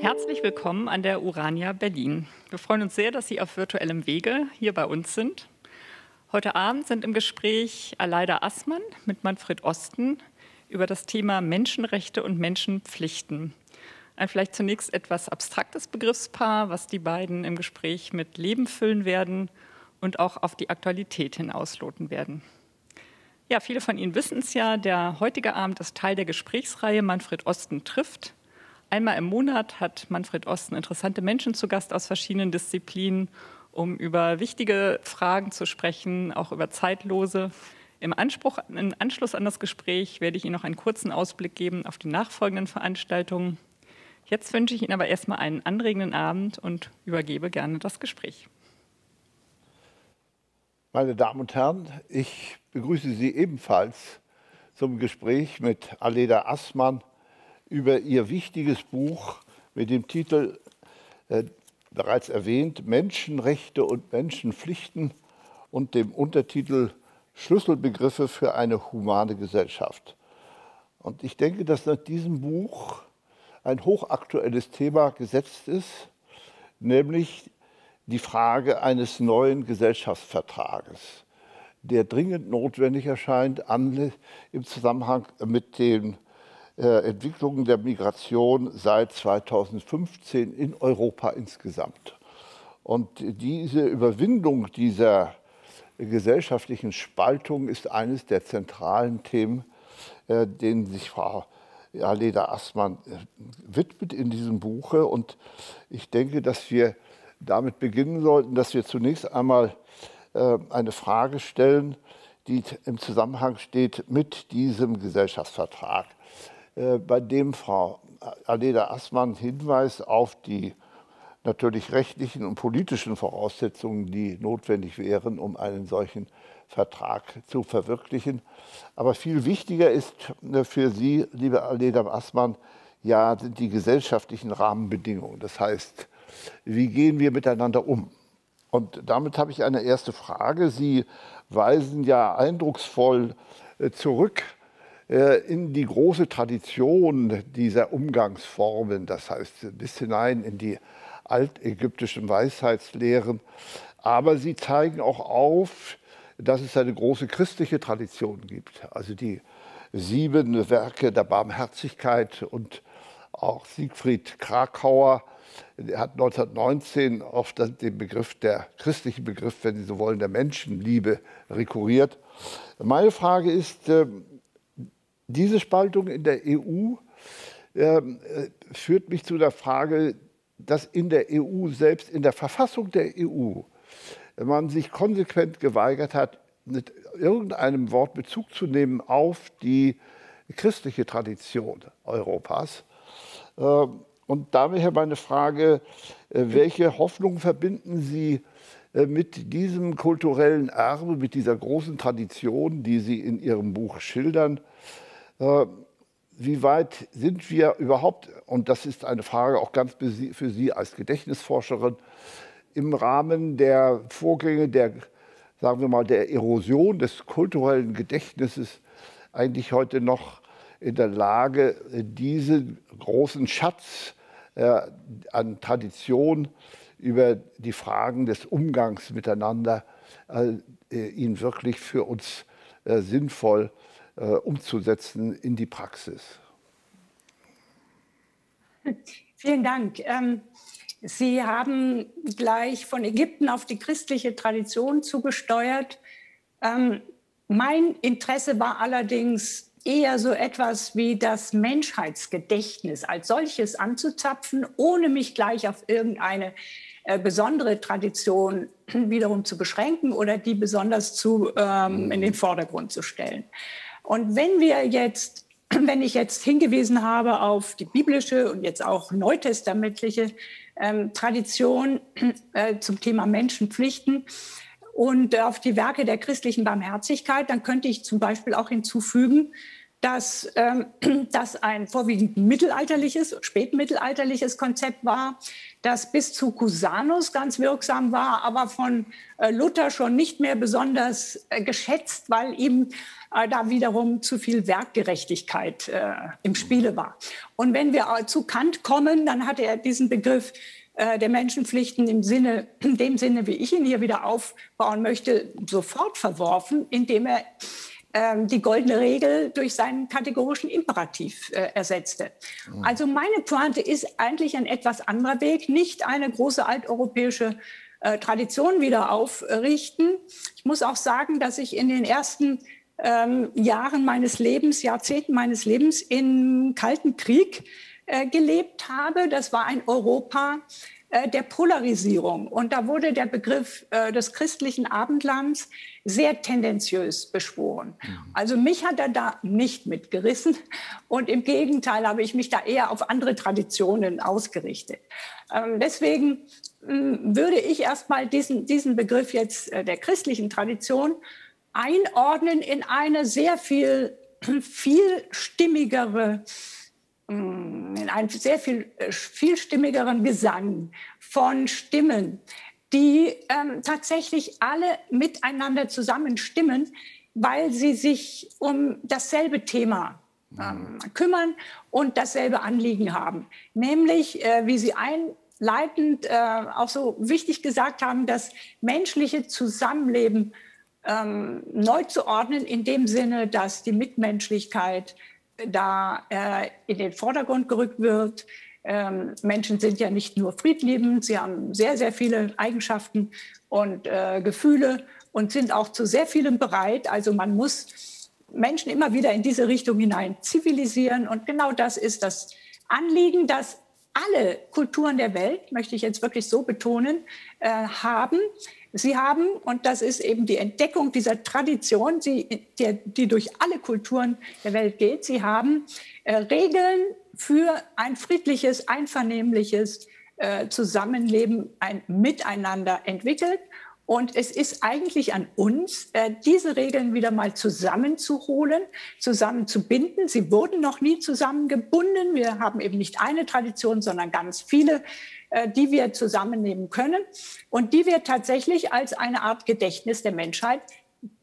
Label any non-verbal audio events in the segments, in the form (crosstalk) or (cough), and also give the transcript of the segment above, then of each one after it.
Herzlich willkommen an der Urania Berlin. Wir freuen uns sehr, dass Sie auf virtuellem Wege hier bei uns sind. Heute Abend sind im Gespräch Aleida Assmann mit Manfred Osten über das Thema Menschenrechte und Menschenpflichten. Ein vielleicht zunächst etwas abstraktes Begriffspaar, was die beiden im Gespräch mit Leben füllen werden und auch auf die Aktualität hinausloten werden. Ja, viele von Ihnen wissen es ja, der heutige Abend ist Teil der Gesprächsreihe Manfred Osten trifft. Einmal im Monat hat Manfred Osten interessante Menschen zu Gast aus verschiedenen Disziplinen, um über wichtige Fragen zu sprechen, auch über zeitlose. Im, Anspruch, Im Anschluss an das Gespräch werde ich Ihnen noch einen kurzen Ausblick geben auf die nachfolgenden Veranstaltungen. Jetzt wünsche ich Ihnen aber erstmal einen anregenden Abend und übergebe gerne das Gespräch. Meine Damen und Herren, ich begrüße Sie ebenfalls zum Gespräch mit Aleda Assmann über ihr wichtiges Buch mit dem Titel äh, bereits erwähnt Menschenrechte und Menschenpflichten und dem Untertitel Schlüsselbegriffe für eine humane Gesellschaft. Und ich denke, dass nach diesem Buch ein hochaktuelles Thema gesetzt ist, nämlich die Frage eines neuen Gesellschaftsvertrages, der dringend notwendig erscheint im Zusammenhang mit den Entwicklungen der Migration seit 2015 in Europa insgesamt. Und diese Überwindung dieser gesellschaftlichen Spaltung ist eines der zentralen Themen, äh, denen sich Frau Aleda Assmann äh, widmet in diesem Buche. Und ich denke, dass wir damit beginnen sollten, dass wir zunächst einmal äh, eine Frage stellen, die im Zusammenhang steht mit diesem Gesellschaftsvertrag, äh, bei dem Frau Aleda Assmann hinweist auf die natürlich rechtlichen und politischen Voraussetzungen, die notwendig wären, um einen solchen Vertrag zu verwirklichen. Aber viel wichtiger ist äh, für Sie, liebe Aleda Assmann, ja, sind die gesellschaftlichen Rahmenbedingungen. Das heißt, wie gehen wir miteinander um? Und damit habe ich eine erste Frage. Sie weisen ja eindrucksvoll äh, zurück äh, in die große Tradition dieser Umgangsformen, das heißt bis hinein in die altägyptischen Weisheitslehren. Aber sie zeigen auch auf, dass es eine große christliche Tradition gibt. Also die sieben Werke der Barmherzigkeit und auch Siegfried Krakauer er hat 1919 auf den Begriff der christlichen Begriff, wenn Sie so wollen, der Menschenliebe rekurriert. Meine Frage ist, ähm, diese Spaltung in der EU ähm, äh, führt mich zu der Frage, dass in der EU selbst, in der Verfassung der EU, man sich konsequent geweigert hat, mit irgendeinem Wort Bezug zu nehmen auf die christliche Tradition Europas. Ähm, und daher meine Frage, äh, welche Hoffnung verbinden Sie äh, mit diesem kulturellen Erbe, mit dieser großen Tradition, die Sie in Ihrem Buch schildern? Äh, wie weit sind wir überhaupt, und das ist eine Frage auch ganz für Sie als Gedächtnisforscherin, im Rahmen der Vorgänge der, sagen wir mal, der Erosion des kulturellen Gedächtnisses eigentlich heute noch in der Lage, diesen großen Schatz äh, an Tradition über die Fragen des Umgangs miteinander, äh, ihn wirklich für uns äh, sinnvoll äh, umzusetzen in die Praxis. Vielen Dank. Ähm, Sie haben gleich von Ägypten auf die christliche Tradition zugesteuert. Ähm, mein Interesse war allerdings eher so etwas wie das Menschheitsgedächtnis als solches anzuzapfen, ohne mich gleich auf irgendeine äh, besondere Tradition wiederum zu beschränken oder die besonders zu, ähm, in den Vordergrund zu stellen. Und wenn wir jetzt, (clears throat) wenn ich jetzt hingewiesen habe auf die biblische und jetzt auch neutestamentliche ähm, Tradition (clears throat) äh, zum Thema Menschenpflichten, und auf die Werke der christlichen Barmherzigkeit, dann könnte ich zum Beispiel auch hinzufügen, dass ähm, (clears throat) das ein vorwiegend mittelalterliches, spätmittelalterliches Konzept war, das bis zu Cusanus ganz wirksam war, aber von äh, Luther schon nicht mehr besonders äh, geschätzt, weil ihm äh, da wiederum zu viel Werkgerechtigkeit äh, im Spiele war. Und wenn wir äh, zu Kant kommen, dann hatte er diesen Begriff äh, der Menschenpflichten im Sinne, in (clears throat) dem Sinne, wie ich ihn hier wieder aufbauen möchte, sofort verworfen, indem er die goldene Regel durch seinen kategorischen Imperativ äh, ersetzte. Mhm. Also meine Pointe ist eigentlich ein etwas anderer Weg, nicht eine große alteuropäische äh, Tradition wieder aufrichten. Ich muss auch sagen, dass ich in den ersten ähm, Jahren meines Lebens, Jahrzehnten meines Lebens im Kalten Krieg äh, gelebt habe. Das war ein Europa, der Polarisierung. Und da wurde der Begriff äh, des christlichen Abendlands sehr tendenziös beschworen. Mhm. Also mich hat er da nicht mitgerissen und im Gegenteil habe ich mich da eher auf andere Traditionen ausgerichtet. Ähm, deswegen hm, würde ich erstmal diesen, diesen Begriff jetzt äh, der christlichen Tradition einordnen in eine sehr viel vielstimmigere Mm, in einen sehr viel äh, vielstimmigeren Gesang von Stimmen, die ähm, tatsächlich alle miteinander zusammenstimmen, weil sie sich um dasselbe Thema ähm, kümmern und dasselbe Anliegen haben. Nämlich, äh, wie Sie einleitend äh, auch so wichtig gesagt haben, das menschliche Zusammenleben ähm, neu zu ordnen, in dem Sinne, dass die Mitmenschlichkeit da äh, in den Vordergrund gerückt wird. Ähm, Menschen sind ja nicht nur friedliebend, sie haben sehr, sehr viele Eigenschaften und äh, Gefühle und sind auch zu sehr vielem bereit. Also man muss Menschen immer wieder in diese Richtung hinein zivilisieren. Und genau das ist das Anliegen, das alle Kulturen der Welt, möchte ich jetzt wirklich so betonen, äh, haben. Sie haben, und das ist eben die Entdeckung dieser Tradition, die, die, die durch alle Kulturen der Welt geht, Sie haben äh, Regeln für ein friedliches, einvernehmliches äh, Zusammenleben, ein Miteinander entwickelt. Und es ist eigentlich an uns, äh, diese Regeln wieder mal zusammenzuholen, zusammenzubinden. Sie wurden noch nie zusammengebunden. Wir haben eben nicht eine Tradition, sondern ganz viele äh, die wir zusammennehmen können und die wir tatsächlich als eine Art Gedächtnis der Menschheit,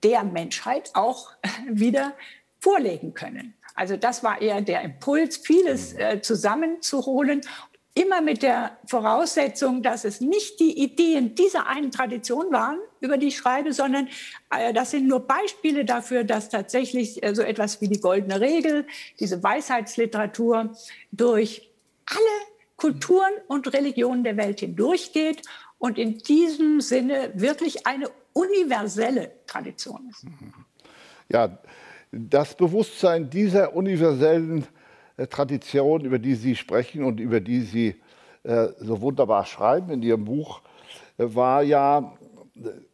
der Menschheit auch (laughs) wieder vorlegen können. Also das war eher der Impuls, vieles mhm. äh, zusammenzuholen immer mit der Voraussetzung, dass es nicht die Ideen dieser einen Tradition waren, über die ich schreibe, sondern äh, das sind nur Beispiele dafür, dass tatsächlich äh, so etwas wie die goldene Regel, diese Weisheitsliteratur durch alle Kulturen und Religionen der Welt hindurchgeht und in diesem Sinne wirklich eine universelle Tradition ist. Ja, das Bewusstsein dieser universellen Tradition, über die Sie sprechen und über die Sie äh, so wunderbar schreiben in Ihrem Buch, äh, war ja,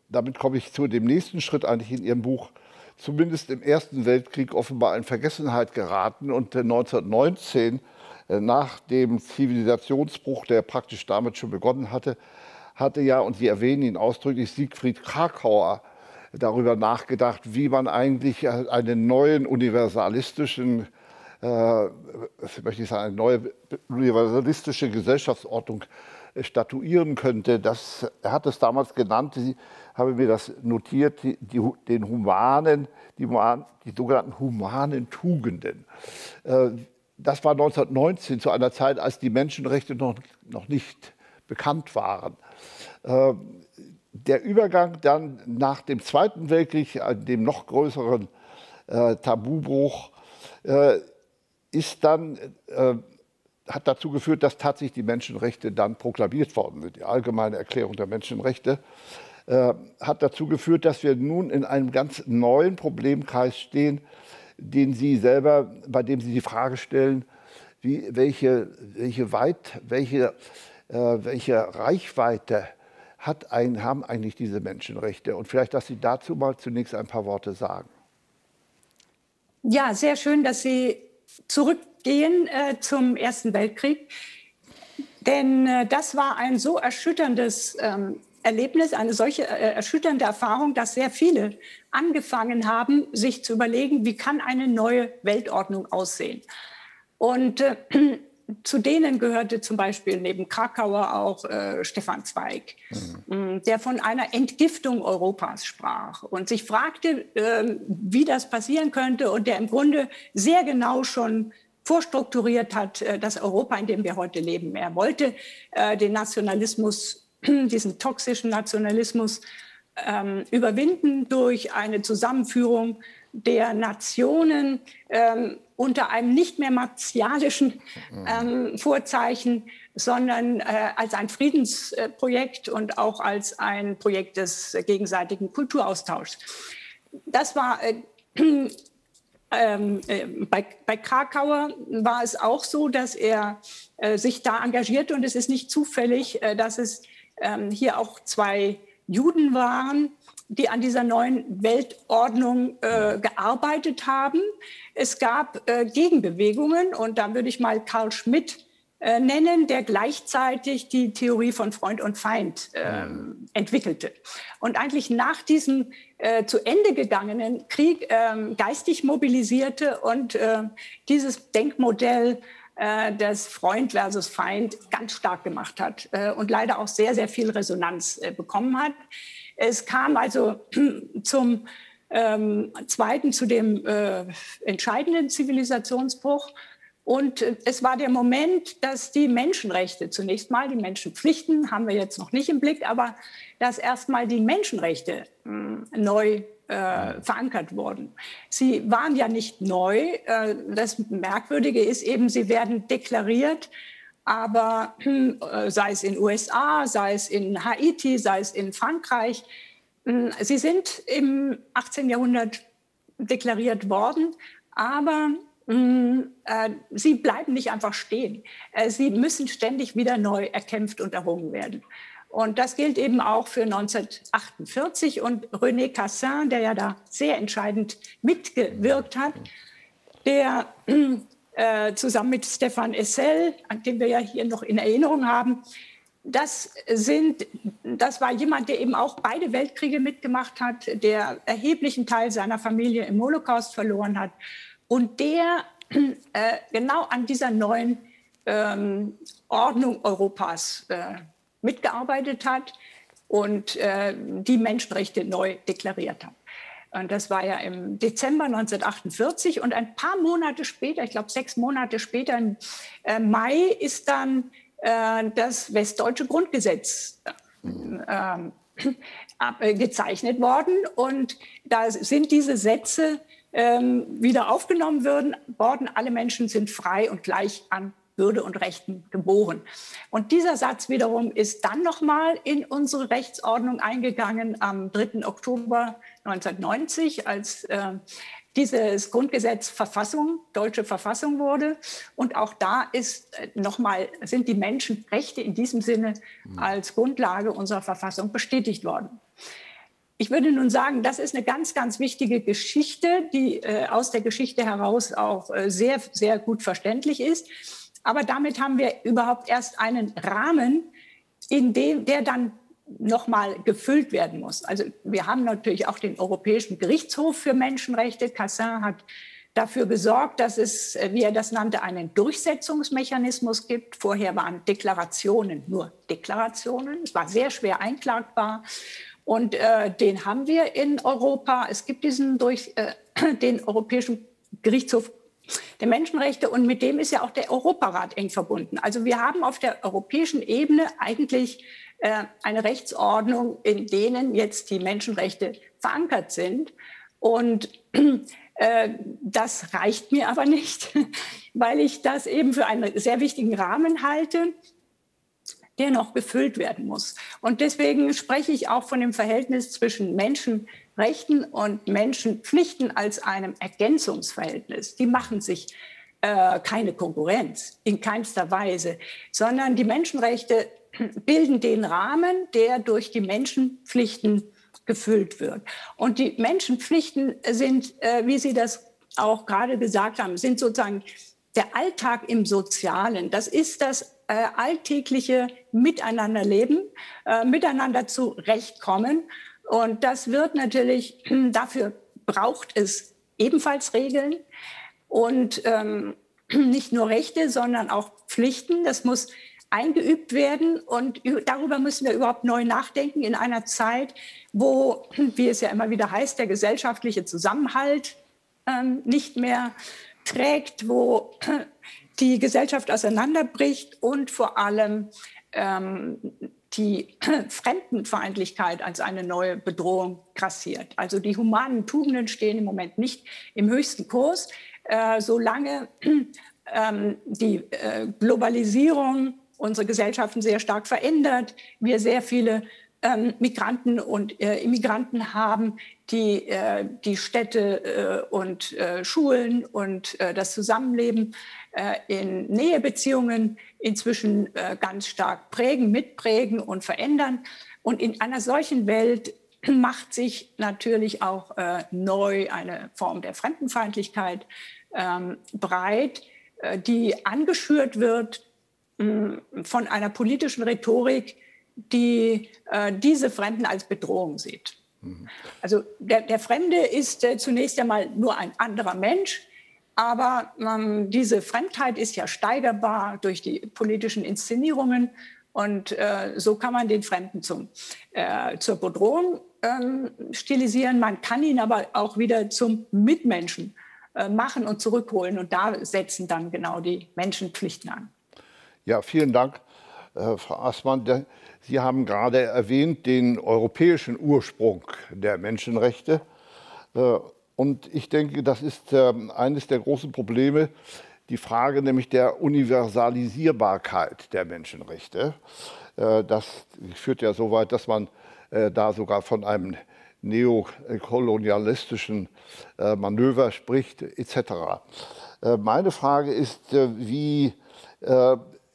damit komme ich zu dem nächsten Schritt eigentlich in Ihrem Buch, zumindest im Ersten Weltkrieg offenbar in Vergessenheit geraten und 1919 äh, nach dem Zivilisationsbruch, der praktisch damit schon begonnen hatte, hatte ja, und Sie erwähnen ihn ausdrücklich, Siegfried Krakauer darüber nachgedacht, wie man eigentlich einen neuen universalistischen, äh, möchte ich sagen, eine neue universalistische Gesellschaftsordnung statuieren könnte. Das, er hat es damals genannt, ich habe mir das notiert, die, die, den humanen, die, die sogenannten humanen Tugenden. Äh, das war 1919 zu einer Zeit, als die Menschenrechte noch, noch nicht bekannt waren. Äh, der Übergang dann nach dem Zweiten Weltkrieg, dem noch größeren äh, Tabubruch, äh, ist dann, äh, hat dazu geführt, dass tatsächlich die Menschenrechte dann proklamiert worden sind. Die allgemeine Erklärung der Menschenrechte äh, hat dazu geführt, dass wir nun in einem ganz neuen Problemkreis stehen, den Sie selber, bei dem Sie die Frage stellen, wie, welche, welche, weit, welche, äh, welche Reichweite hat ein, haben eigentlich diese Menschenrechte? Und vielleicht, dass Sie dazu mal zunächst ein paar Worte sagen. Ja, sehr schön, dass Sie zurückgehen äh, zum Ersten Weltkrieg. Denn äh, das war ein so erschütterndes ähm, Erlebnis, eine solche äh, erschütternde Erfahrung, dass sehr viele angefangen haben, sich zu überlegen, wie kann eine neue Weltordnung aussehen. Und äh, zu denen gehörte zum Beispiel neben Krakauer auch äh, Stefan Zweig, mhm. der von einer Entgiftung Europas sprach und sich fragte, äh, wie das passieren könnte und der im Grunde sehr genau schon vorstrukturiert hat, äh, das Europa, in dem wir heute leben. Er wollte äh, den Nationalismus, (clears throat) diesen toxischen Nationalismus ähm, überwinden durch eine Zusammenführung der Nationen ähm, unter einem nicht mehr martialischen ähm, Vorzeichen, sondern äh, als ein Friedensprojekt und auch als ein Projekt des gegenseitigen Kulturaustauschs. Das war äh, (clears throat) ähm, äh, bei, bei, Krakauer war es auch so, dass er äh, sich da engagierte und es ist nicht zufällig, äh, dass es ähm, hier auch zwei Juden waren, die an dieser neuen Weltordnung äh, gearbeitet haben. Es gab äh, Gegenbewegungen und da würde ich mal Karl Schmidt äh, nennen, der gleichzeitig die Theorie von Freund und Feind ähm, entwickelte. Und eigentlich nach diesem äh, zu Ende gegangenen Krieg ähm, geistig mobilisierte und äh, dieses Denkmodell äh, des Freund versus Feind ganz stark gemacht hat äh, und leider auch sehr, sehr viel Resonanz äh, bekommen hat. Es kam also (clears throat) zum ähm, zweiten, zu dem äh, entscheidenden Zivilisationsbruch. Und äh, es war der Moment, dass die Menschenrechte zunächst mal, die Menschenpflichten haben wir jetzt noch nicht im Blick, aber dass erstmal die Menschenrechte hm, neu äh, verankert wurden. Sie waren ja nicht neu. Äh, das Merkwürdige ist eben, sie werden deklariert aber äh, sei es in USA, sei es in Haiti, sei es in Frankreich, hm, sie sind im 18. Jahrhundert deklariert worden, aber hm, äh, sie bleiben nicht einfach stehen. Äh, sie müssen ständig wieder neu erkämpft und errungen werden. Und das gilt eben auch für 1948 und René Cassin, der ja da sehr entscheidend mitgewirkt hat, der äh, zusammen mit Stefan Essel, an den wir ja hier noch in Erinnerung haben. Das, sind, das war jemand, der eben auch beide Weltkriege mitgemacht hat, der erheblichen Teil seiner Familie im Holocaust verloren hat und der äh, genau an dieser neuen ähm, Ordnung Europas äh, mitgearbeitet hat und äh, die Menschenrechte neu deklariert hat. Und das war ja im Dezember 1948 und ein paar Monate später, ich glaube sechs Monate später, im äh, Mai, ist dann äh, das westdeutsche Grundgesetz ähm, äh, gezeichnet worden. Und da sind diese Sätze ähm, wieder aufgenommen worden. Alle Menschen sind frei und gleich an würde und Rechten geboren. Und dieser Satz wiederum ist dann nochmal in unsere Rechtsordnung eingegangen am 3. Oktober 1990, als äh, dieses Grundgesetz Verfassung, deutsche Verfassung wurde. Und auch da ist äh, nochmal, sind die Menschenrechte in diesem Sinne als Grundlage unserer Verfassung bestätigt worden. Ich würde nun sagen, das ist eine ganz, ganz wichtige Geschichte, die äh, aus der Geschichte heraus auch äh, sehr, sehr gut verständlich ist. Aber damit haben wir überhaupt erst einen Rahmen, in dem der dann nochmal gefüllt werden muss. Also wir haben natürlich auch den Europäischen Gerichtshof für Menschenrechte. Cassin hat dafür gesorgt, dass es, wie er das nannte, einen Durchsetzungsmechanismus gibt. Vorher waren Deklarationen nur Deklarationen. Es war sehr schwer einklagbar. Und äh, den haben wir in Europa. Es gibt diesen durch äh, den Europäischen Gerichtshof der Menschenrechte und mit dem ist ja auch der Europarat eng verbunden. Also wir haben auf der europäischen Ebene eigentlich äh, eine Rechtsordnung, in denen jetzt die Menschenrechte verankert sind. Und äh, das reicht mir aber nicht, (laughs) weil ich das eben für einen sehr wichtigen Rahmen halte der noch gefüllt werden muss. Und deswegen spreche ich auch von dem Verhältnis zwischen Menschen, Rechten und Menschenpflichten als einem Ergänzungsverhältnis. Die machen sich äh, keine Konkurrenz in keinster Weise, sondern die Menschenrechte (clears throat) bilden den Rahmen, der durch die Menschenpflichten gefüllt wird. Und die Menschenpflichten sind, äh, wie Sie das auch gerade gesagt haben, sind sozusagen der Alltag im Sozialen. Das ist das, äh, alltägliche Miteinanderleben, äh, miteinander zurechtkommen. Und das wird natürlich, dafür braucht es ebenfalls Regeln und ähm, (clears throat) nicht nur Rechte, sondern auch Pflichten. Das muss eingeübt werden und darüber müssen wir überhaupt neu nachdenken in einer Zeit, wo, wie es ja immer wieder heißt, der gesellschaftliche Zusammenhalt ähm, nicht mehr trägt, wo (clears throat) die Gesellschaft auseinanderbricht und vor allem ähm, die (clears throat) Fremdenfeindlichkeit als eine neue Bedrohung grassiert. Also die humanen Tugenden stehen im Moment nicht im höchsten Kurs, äh, solange (clears throat) ähm, die äh, Globalisierung unsere Gesellschaften sehr stark verändert, wir sehr viele ähm, Migranten und äh, Immigranten haben, die äh, die Städte äh, und äh, Schulen und äh, das Zusammenleben äh, in Nähebeziehungen inzwischen ganz stark prägen, mitprägen und verändern. Und in einer solchen Welt (clears throat) macht sich natürlich auch neu eine Form der Fremdenfeindlichkeit ähm, breit, die angeschürt wird von einer politischen Rhetorik, die äh, diese Fremden als Bedrohung sieht. Mhm. Also der, der, Fremde ist äh, zunächst einmal nur ein anderer Mensch, aber ähm, diese Fremdheit ist ja steigerbar durch die politischen Inszenierungen und äh, so kann man den Fremden zum, äh, zur Bedrohung ähm, stilisieren. Man kann ihn aber auch wieder zum Mitmenschen äh, machen und zurückholen und da setzen dann genau die Menschenpflichten an. Ja, vielen Dank, Frau Aßmann. Sie haben gerade erwähnt den europäischen Ursprung der Menschenrechte. Äh, und ich denke, das ist äh, eines der großen Probleme, die Frage nämlich der Universalisierbarkeit der Menschenrechte. Äh, das führt ja so weit, dass man da sogar von einem neokolonialistischen Manöver spricht, etc. Meine Frage ist, wie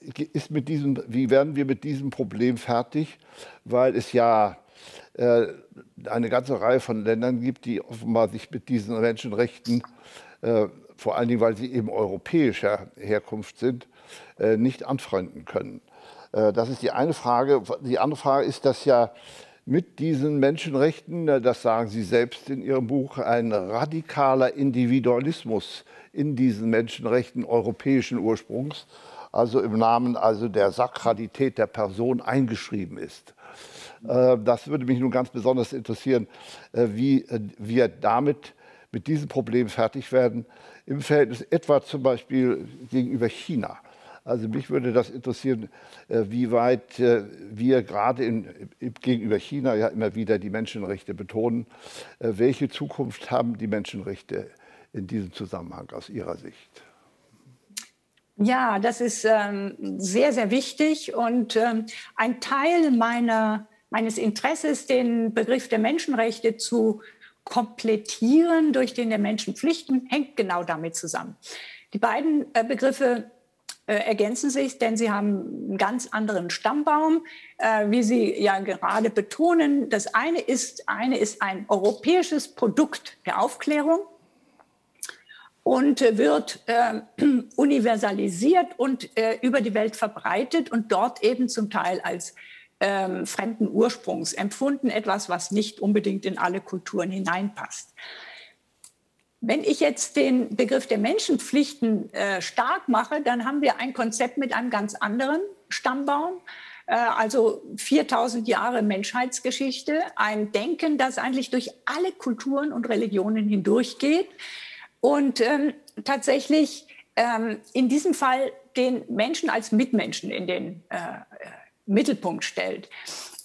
ist mit diesem, wie werden wir mit diesem Problem fertig? Weil es ja äh, eine ganze Reihe von Ländern gibt, die offenbar sich mit diesen Menschenrechten, äh, vor allen Dingen, weil sie eben europäischer Herkunft sind, äh, nicht anfreunden können. Äh, das ist die eine Frage. Die andere Frage ist, dass ja mit diesen Menschenrechten, äh, das sagen Sie selbst in Ihrem Buch, ein radikaler Individualismus in diesen Menschenrechten europäischen Ursprungs also im Namen also der Sakralität der Person eingeschrieben ist. Äh, das würde mich nun ganz besonders interessieren, äh, wie äh, wir damit mit diesem Problem fertig werden, im Verhältnis etwa zum Beispiel gegenüber China. Also mich würde das interessieren, wie weit wir gerade in, gegenüber China ja immer wieder die Menschenrechte betonen. Welche Zukunft haben die Menschenrechte in diesem Zusammenhang aus Ihrer Sicht? Ja, das ist ähm, sehr, sehr wichtig und ähm, ein Teil meiner, meines Interesses, den Begriff der Menschenrechte zu komplettieren durch den der Menschenpflichten, hängt genau damit zusammen. Die beiden äh, Begriffe äh, ergänzen sich, denn sie haben einen ganz anderen Stammbaum, äh, wie Sie ja gerade betonen. Das eine ist, eine ist ein europäisches Produkt der Aufklärung und wird äh, (clears throat) universalisiert und äh, über die Welt verbreitet und dort eben zum Teil als ähm, fremden Ursprungs empfunden, etwas, was nicht unbedingt in alle Kulturen hineinpasst. Wenn ich jetzt den Begriff der Menschenpflichten äh, stark mache, dann haben wir ein Konzept mit einem ganz anderen Stammbaum. Äh, also 4000 Jahre Menschheitsgeschichte, ein Denken, das eigentlich durch alle Kulturen und Religionen hindurchgeht und ähm, tatsächlich ähm, in diesem Fall den Menschen als Mitmenschen in den äh, äh Mittelpunkt stellt.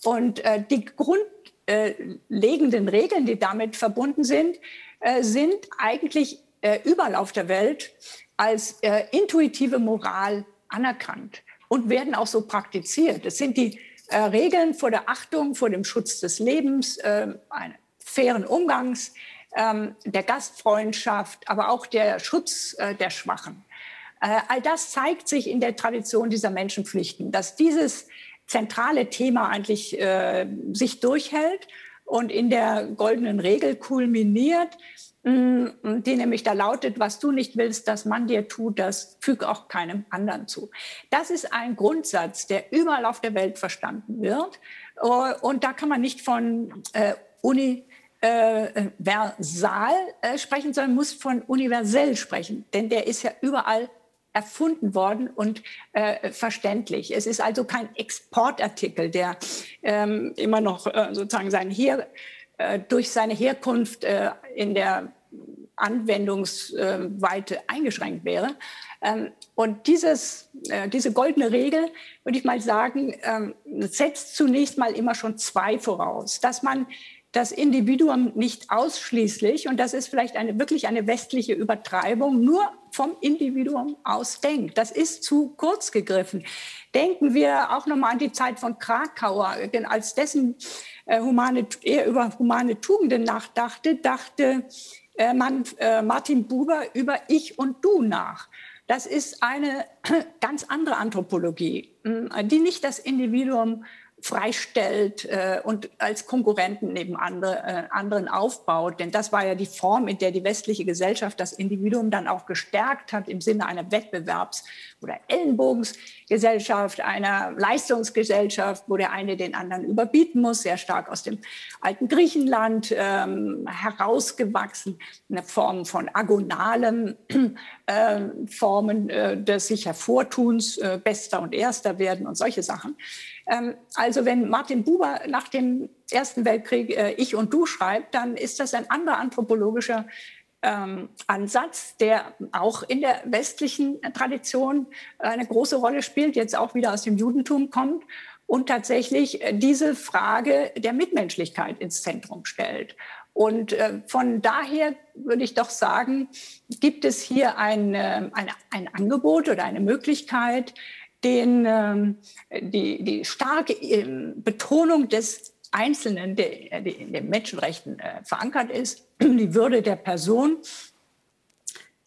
Und äh, die grundlegenden Regeln, die damit verbunden sind, äh, sind eigentlich äh, überall auf der Welt als äh, intuitive Moral anerkannt und werden auch so praktiziert. Es sind die Regeln vor der Achtung, vor dem Schutz des Lebens, einen fairen Umgangs, ähm, der Gastfreundschaft, aber auch der Schutz äh, der Schwachen. Äh, all das zeigt sich in der Tradition dieser Menschenpflichten, dass dieses zentrale Thema eigentlich äh, sich durchhält und in der goldenen Regel kulminiert, mm, die nämlich da lautet, was du nicht willst, dass man dir tut, das füge auch keinem anderen zu. Das ist ein Grundsatz, der überall auf der Welt verstanden wird. Äh, und da kann man nicht von äh, Uni universal äh, sprechen, sondern muss von universell sprechen. Denn der ist ja überall erfunden worden und äh, verständlich. Es ist also kein Exportartikel, der ähm, immer noch äh, sozusagen sein Her äh, durch seine Herkunft äh, in der Anwendungsweite eingeschränkt wäre. Ähm, und dieses, äh, diese goldene Regel, würde ich mal sagen, ähm, setzt zunächst mal immer schon zwei voraus, dass man das Individuum nicht ausschließlich, und das ist vielleicht eine, wirklich eine westliche Übertreibung, nur vom Individuum aus denkt. Das ist zu kurz gegriffen. Denken wir auch nochmal an die Zeit von Krakauer, denn als dessen äh, humane, er über humane Tugenden nachdachte, dachte äh, man, äh, Martin Buber über Ich und Du nach. Das ist eine (clears throat) ganz andere Anthropologie, die nicht das Individuum freistellt äh, und als Konkurrenten neben andere, äh, anderen aufbaut. Denn das war ja die Form, in der die westliche Gesellschaft das Individuum dann auch gestärkt hat im Sinne einer Wettbewerbs- oder Ellenbogensgesellschaft, einer Leistungsgesellschaft, wo der eine den anderen überbieten muss, sehr stark aus dem alten Griechenland ähm, herausgewachsen, eine Form von agonalem äh, Formen äh, des sich hervortuns, äh, bester und erster werden und solche Sachen. Ähm, also wenn Martin Buber nach dem Ersten Weltkrieg äh, Ich und Du schreibt, dann ist das ein anderer anthropologischer ähm, Ansatz, der auch in der westlichen Tradition eine große Rolle spielt, jetzt auch wieder aus dem Judentum kommt und tatsächlich äh, diese Frage der Mitmenschlichkeit ins Zentrum stellt. Und äh, von daher würde ich doch sagen, gibt es hier ein, ein, ein Angebot oder eine Möglichkeit, den, ähm, die, die starke ähm, Betonung des Einzelnen, der, in den Menschenrechten äh, verankert ist, die Würde der Person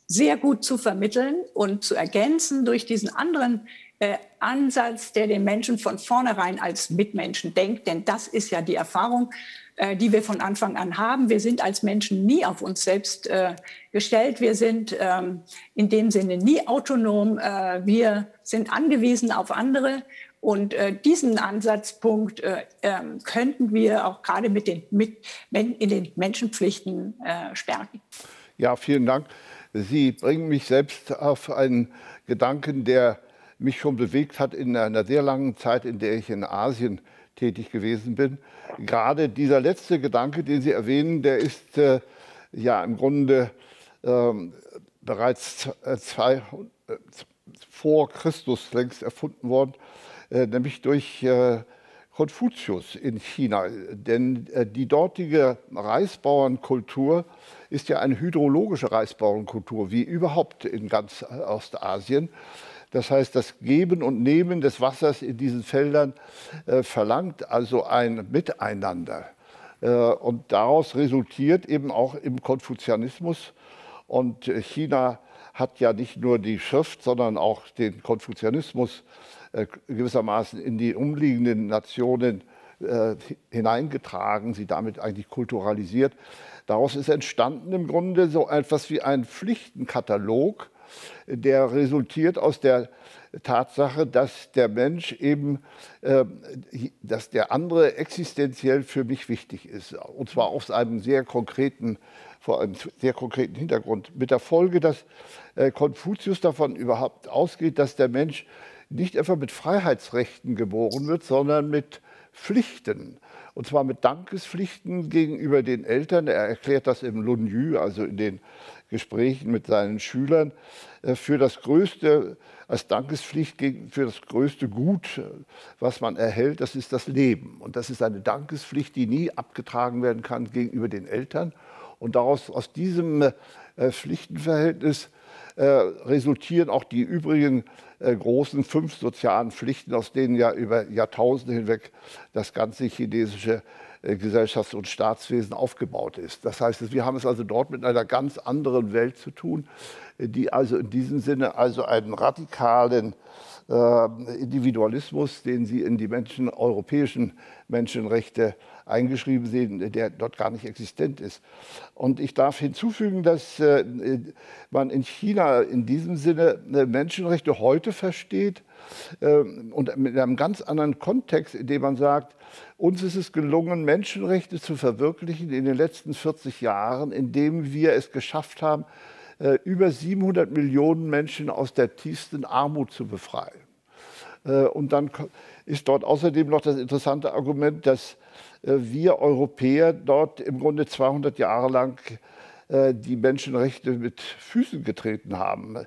sehr gut zu vermitteln und zu ergänzen durch diesen anderen äh, Ansatz, der den Menschen von vornherein als Mitmenschen denkt. Denn das ist ja die Erfahrung, äh, die wir von Anfang an haben. Wir sind als Menschen nie auf uns selbst äh, gestellt. Wir sind ähm, in dem Sinne nie autonom. Äh, wir sind angewiesen auf andere. Und äh, diesen Ansatzpunkt äh, ähm, könnten wir auch gerade mit den, mit, in den Menschenpflichten äh, stärken. Ja, vielen Dank. Sie bringen mich selbst auf einen Gedanken, der mich schon bewegt hat in einer sehr langen Zeit, in der ich in Asien tätig gewesen bin gerade dieser letzte Gedanke, den Sie erwähnen, der ist äh, ja im Grunde ähm, bereits äh, zwei, äh, vor Christus längst erfunden worden, nämlich durch äh, Konfuzius in China. Denn äh, die dortige Reisbauernkultur ist ja eine hydrologische Reisbauernkultur, wie überhaupt in ganz Ostasien. Das heißt, das Geben und Nehmen des Wassers in diesen Feldern äh, verlangt also ein Miteinander. Äh, und daraus resultiert eben auch im Konfuzianismus. Und äh, China hat ja nicht nur die Schrift, sondern auch den Konfuzianismus äh, gewissermaßen in die umliegenden Nationen äh, hineingetragen, sie damit eigentlich kulturalisiert. Daraus ist entstanden im Grunde so etwas wie ein Pflichtenkatalog, der resultiert aus der Tatsache, dass der Mensch eben, äh, dass der andere existenziell für mich wichtig ist. Und zwar aus einem sehr konkreten, vor einem sehr konkreten Hintergrund. Mit der Folge, dass äh, Konfuzius davon überhaupt ausgeht, dass der Mensch nicht etwa mit Freiheitsrechten geboren wird, sondern mit Pflichten. Und zwar mit Dankespflichten gegenüber den Eltern. Er erklärt das im Lun Yu, also in den Gesprächen mit seinen Schülern, äh, für das größte, als Dankespflicht für das größte Gut, was man erhält, das ist das Leben. Und das ist eine Dankespflicht, die nie abgetragen werden kann gegenüber den Eltern. Und daraus, aus diesem äh, Pflichtenverhältnis resultieren auch die übrigen äh, großen fünf sozialen Pflichten, aus denen ja über Jahrtausende hinweg das ganze chinesische äh, Gesellschafts- und Staatswesen aufgebaut ist. Das heißt, wir haben es also dort mit einer ganz anderen Welt zu tun, äh, die also in diesem Sinne also einen radikalen äh, Individualismus, den Sie in die Menschen, europäischen Menschenrechte eingeschrieben sehen, der dort gar nicht existent ist. Und ich darf hinzufügen, dass äh, man in China in diesem Sinne äh, Menschenrechte heute versteht und mit einem ganz anderen Kontext, in dem man sagt, uns ist es gelungen, Menschenrechte zu verwirklichen in den letzten 40 Jahren, indem wir es geschafft haben, äh, über 700 Millionen Menschen aus der tiefsten Armut zu befreien. Und dann ist dort außerdem noch das interessante Argument, dass wir Europäer dort im Grunde 200 Jahre lang die Menschenrechte mit Füßen getreten haben.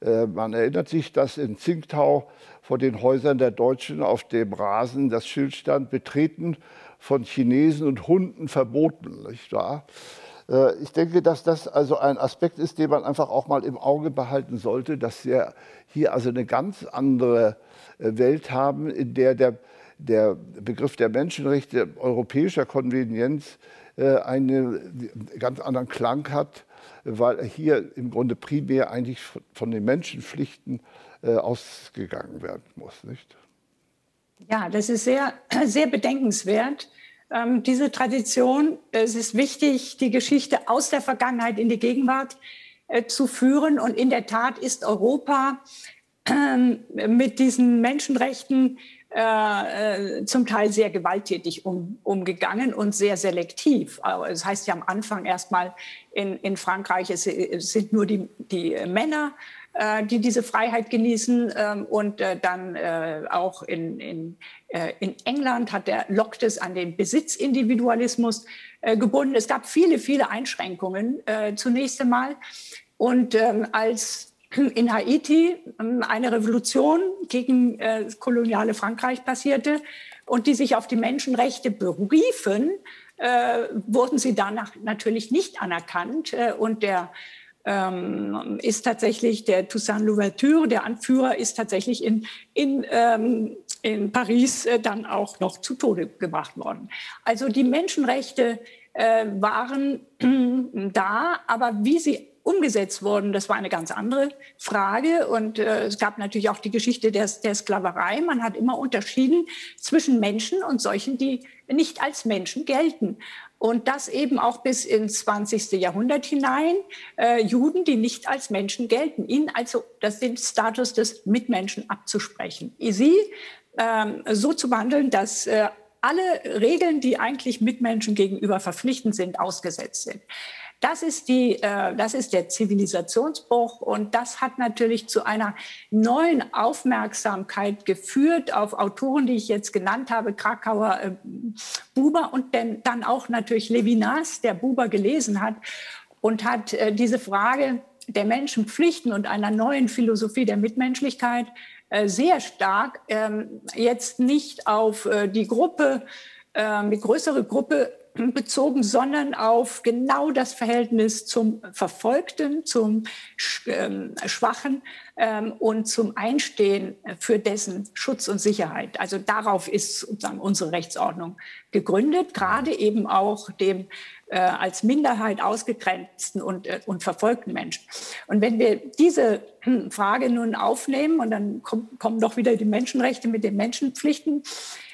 Man erinnert sich, dass in Tsingtau vor den Häusern der Deutschen auf dem Rasen das Schild stand, betreten von Chinesen und Hunden verboten. Nicht wahr? Äh, ich denke, dass das also ein Aspekt ist, den man einfach auch mal im Auge behalten sollte, dass wir hier also eine ganz andere äh, Welt haben, in der der, der Begriff der Menschenrechte europäischer Konvenienz äh, einen ganz anderen Klang hat, weil hier im Grunde primär eigentlich von den Menschenpflichten ausgegangen werden muss. Nicht? Ja, das ist sehr, (clears throat) sehr bedenkenswert ähm, diese Tradition. Es ist wichtig, die Geschichte aus der Vergangenheit in die Gegenwart äh, zu führen. Und in der Tat ist Europa ähm, (clears throat) mit diesen Menschenrechten äh, äh, zum Teil sehr gewalttätig um, umgegangen und sehr selektiv. Aber das heißt ja am Anfang erstmal in, in Frankreich, es, es sind nur die, die Männer äh, die diese Freiheit genießen. Ähm, und äh, dann äh, auch in, in, in England hat der lockt es an den Besitzindividualismus gebunden. Es gab viele, viele Einschränkungen zunächst einmal. Und ähm, als in Haiti ähm, eine Revolution gegen das koloniale Frankreich passierte und die sich auf die Menschenrechte beriefen, wurden sie danach natürlich nicht anerkannt. und der ähm, ist tatsächlich der Toussaint Louverture, der Anführer, ist tatsächlich in, in, ähm, in Paris äh, dann auch noch zu Tode gebracht worden. Also die Menschenrechte äh, waren (clears throat) da, aber wie sie umgesetzt wurden, das war eine ganz andere Frage. Und äh, es gab natürlich auch die Geschichte der, der Sklaverei. Man hat immer unterschieden zwischen Menschen und solchen, die nicht als Menschen gelten. Und das eben auch bis ins 20. Jahrhundert hinein. Äh, Juden, die nicht als Menschen gelten, ihnen also das, den Status des Mitmenschen abzusprechen. Sie ähm, so zu behandeln, dass äh, alle Regeln, die eigentlich Mitmenschen gegenüber verpflichtend sind, ausgesetzt sind. Das ist, die, äh, das ist der Zivilisationsbruch und das hat natürlich zu einer neuen Aufmerksamkeit geführt auf Autoren, die ich jetzt genannt habe, Krakauer, äh, Buber und denn, dann auch natürlich Levinas, der Buber gelesen hat und hat äh, diese Frage der Menschenpflichten und einer neuen Philosophie der Mitmenschlichkeit äh, sehr stark ähm, jetzt nicht auf äh, die Gruppe, äh, die größere Gruppe bezogen, sondern auf genau das Verhältnis zum Verfolgten, zum ähm, Schwachen ähm, und zum Einstehen für dessen Schutz und Sicherheit. Also darauf ist sozusagen unsere Rechtsordnung gegründet, gerade eben auch dem äh, als Minderheit ausgegrenzten und, äh, und verfolgten Menschen. Und wenn wir diese Frage nun aufnehmen, und dann kommen doch wieder die Menschenrechte mit den Menschenpflichten,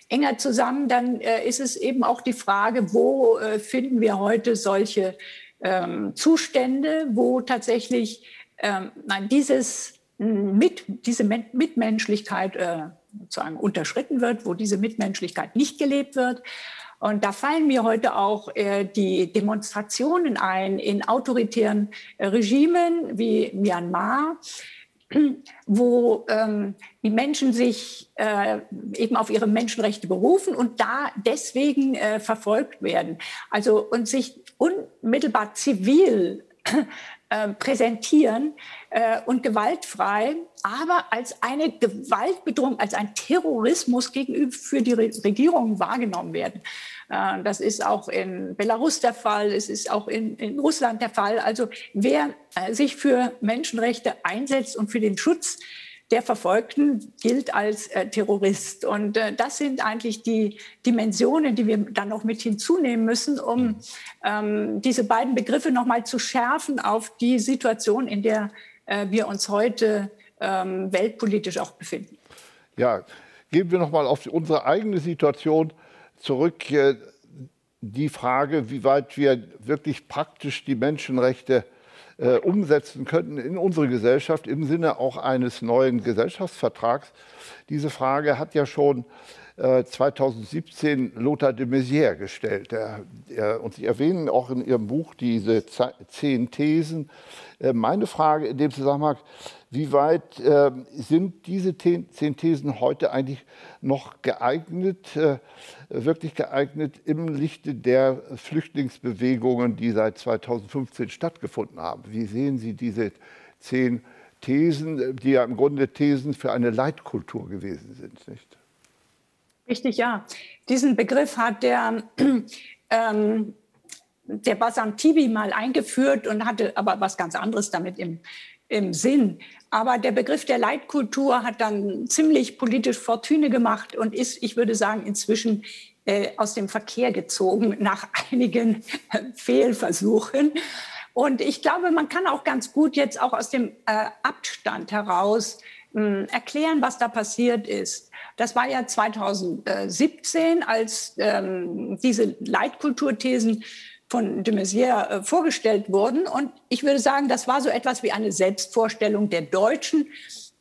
enger zusammen, dann äh, ist es eben auch die Frage, wo äh, finden wir heute solche ähm, Zustände, wo tatsächlich ähm, nein, dieses mit, diese Mitmenschlichkeit äh, sozusagen unterschritten wird, wo diese Mitmenschlichkeit nicht gelebt wird. Und da fallen mir heute auch äh, die Demonstrationen ein in autoritären äh, Regimen wie Myanmar, wo ähm, die Menschen sich äh, eben auf ihre Menschenrechte berufen und da deswegen äh, verfolgt werden. Also und sich unmittelbar zivil äh, präsentieren äh, und gewaltfrei, aber als eine Gewaltbedrohung, als ein Terrorismus gegenüber für die Re Regierung wahrgenommen werden. Äh, das ist auch in Belarus der Fall, es ist auch in, in Russland der Fall. Also wer äh, sich für Menschenrechte einsetzt und für den Schutz der Verfolgten gilt als äh, Terrorist. Und äh, das sind eigentlich die Dimensionen, die wir dann noch mit hinzunehmen müssen, um ähm, diese beiden Begriffe noch mal zu schärfen auf die Situation, in der äh, wir uns heute ähm, weltpolitisch auch befinden. Ja, gehen wir nochmal auf unsere eigene Situation zurück. Äh, die Frage, wie weit wir wirklich praktisch die Menschenrechte äh, umsetzen könnten in unsere Gesellschaft im Sinne auch eines neuen Gesellschaftsvertrags. Diese Frage hat ja schon 2017 äh, Lothar de Maizière gestellt. Er, er, und Sie erwähnen auch in Ihrem Buch diese zehn Thesen. Äh, meine Frage in dem Zusammenhang, wie weit äh, sind diese zehn Thesen heute eigentlich noch geeignet, äh, wirklich geeignet im Lichte der Flüchtlingsbewegungen, die seit 2015 stattgefunden haben? Wie sehen Sie diese zehn Thesen, die ja im Grunde Thesen für eine Leitkultur gewesen sind? Nicht? Richtig, ja. Diesen Begriff hat der, (clears throat) ähm, der Basam Tibi mal eingeführt und hatte aber was ganz anderes damit im, im Sinn. Aber der Begriff der Leitkultur hat dann ziemlich politisch Fortune gemacht und ist, ich würde sagen, inzwischen äh, aus dem Verkehr gezogen (laughs) nach einigen (laughs) Fehlversuchen. Und ich glaube, man kann auch ganz gut jetzt auch aus dem äh, Abstand heraus mh, erklären, was da passiert ist. Das war ja 2017, als ähm, diese Leitkulturthesen von de Maizière äh, vorgestellt wurden. Und ich würde sagen, das war so etwas wie eine Selbstvorstellung der Deutschen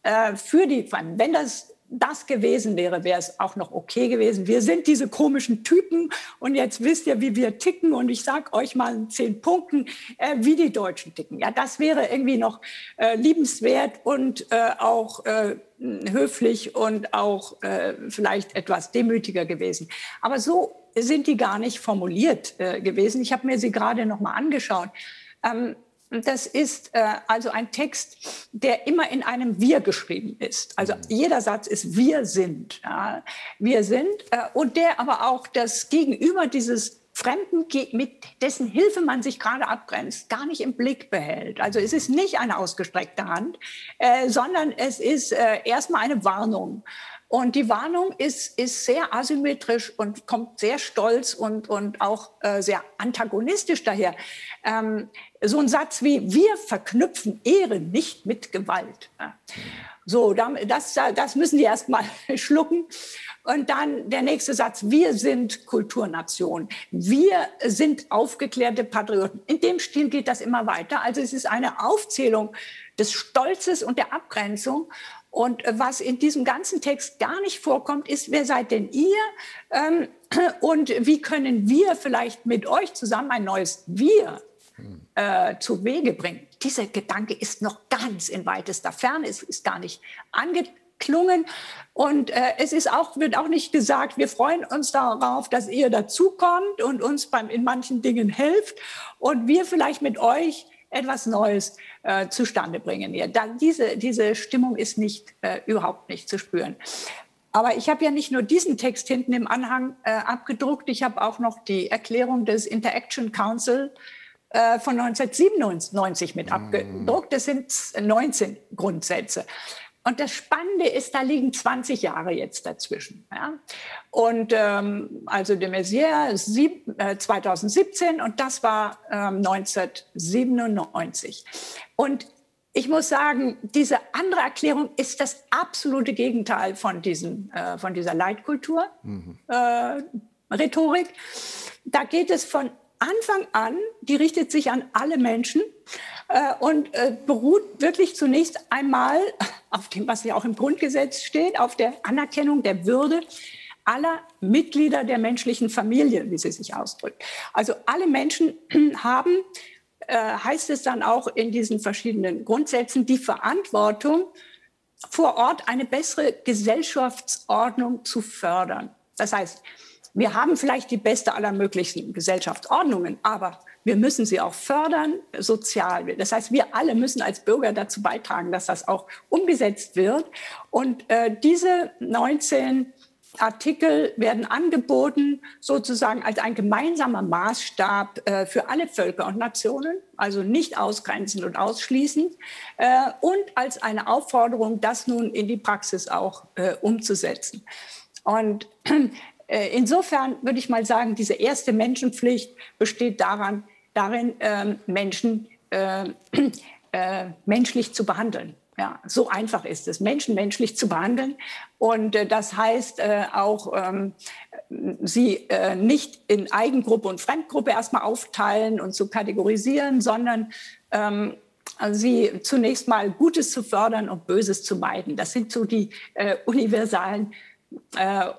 äh, für die, wenn das das gewesen wäre, wäre es auch noch okay gewesen. Wir sind diese komischen Typen und jetzt wisst ihr, wie wir ticken und ich sage euch mal in zehn Punkten, äh, wie die Deutschen ticken. Ja, das wäre irgendwie noch äh, liebenswert und äh, auch äh, höflich und auch äh, vielleicht etwas demütiger gewesen. Aber so sind die gar nicht formuliert äh, gewesen. Ich habe mir sie gerade noch mal angeschaut. Ähm, das ist äh, also ein Text, der immer in einem Wir geschrieben ist. Also mhm. jeder Satz ist Wir sind. Ja. Wir sind. Äh, und der aber auch das Gegenüber dieses Fremden, mit dessen Hilfe man sich gerade abgrenzt, gar nicht im Blick behält. Also es ist nicht eine ausgestreckte Hand, äh, sondern es ist äh, erstmal eine Warnung. Und die Warnung ist, ist sehr asymmetrisch und kommt sehr stolz und, und auch äh, sehr antagonistisch daher. Ähm, so ein Satz wie, wir verknüpfen Ehre nicht mit Gewalt. So, das, das müssen die erst mal (laughs) schlucken. Und dann der nächste Satz, wir sind Kulturnation. Wir sind aufgeklärte Patrioten. In dem Stil geht das immer weiter. Also es ist eine Aufzählung des Stolzes und der Abgrenzung. Und äh, was in diesem ganzen Text gar nicht vorkommt, ist, wer seid denn ihr? Ähm, (clears throat) und wie können wir vielleicht mit euch zusammen ein neues Wir äh, zu Wege bringen? Dieser Gedanke ist noch ganz in weitester Ferne, es ist gar nicht angeklungen. Und äh, es ist auch, wird auch nicht gesagt, wir freuen uns darauf, dass ihr dazukommt und uns beim, in manchen Dingen helft und wir vielleicht mit euch etwas Neues äh, zustande bringen. Ja, dann diese, diese Stimmung ist nicht, äh, überhaupt nicht zu spüren. Aber ich habe ja nicht nur diesen Text hinten im Anhang äh, abgedruckt, ich habe auch noch die Erklärung des Interaction Council äh, von 1997 mit mm. abgedruckt. Das sind 19 Grundsätze. Und das Spannende ist, da liegen 20 Jahre jetzt dazwischen. Ja? Und ähm, also de Maizière sieb, äh, 2017 und das war ähm, 1997. Und ich muss sagen, diese andere Erklärung ist das absolute Gegenteil von, diesem, äh, von dieser Leitkultur, mhm. äh, Rhetorik. Da geht es von Anfang an, die richtet sich an alle Menschen äh, und äh, beruht wirklich zunächst einmal auf dem, was ja auch im Grundgesetz steht, auf der Anerkennung der Würde aller Mitglieder der menschlichen Familie, wie sie sich ausdrückt. Also alle Menschen (clears throat) haben, äh, heißt es dann auch in diesen verschiedenen Grundsätzen, die Verantwortung, vor Ort eine bessere Gesellschaftsordnung zu fördern. Das heißt, wir haben vielleicht die beste aller möglichen Gesellschaftsordnungen, aber wir müssen sie auch fördern, sozial. Das heißt, wir alle müssen als Bürger dazu beitragen, dass das auch umgesetzt wird. Und äh, diese 19 Artikel werden angeboten sozusagen als ein gemeinsamer Maßstab äh, für alle Völker und Nationen, also nicht ausgrenzend und ausschließend, äh, und als eine Aufforderung, das nun in die Praxis auch äh, umzusetzen. Und insofern würde ich mal sagen, diese erste Menschenpflicht besteht daran, darin, ähm, Menschen äh, (clears throat) äh, menschlich zu behandeln. Ja, so einfach ist es, Menschen menschlich zu behandeln. Und äh, das heißt äh, auch, ähm, sie äh, nicht in Eigengruppe und Fremdgruppe erstmal aufteilen und zu kategorisieren, sondern ähm, sie zunächst mal Gutes zu fördern und Böses zu meiden. Das sind so die äh, universalen äh,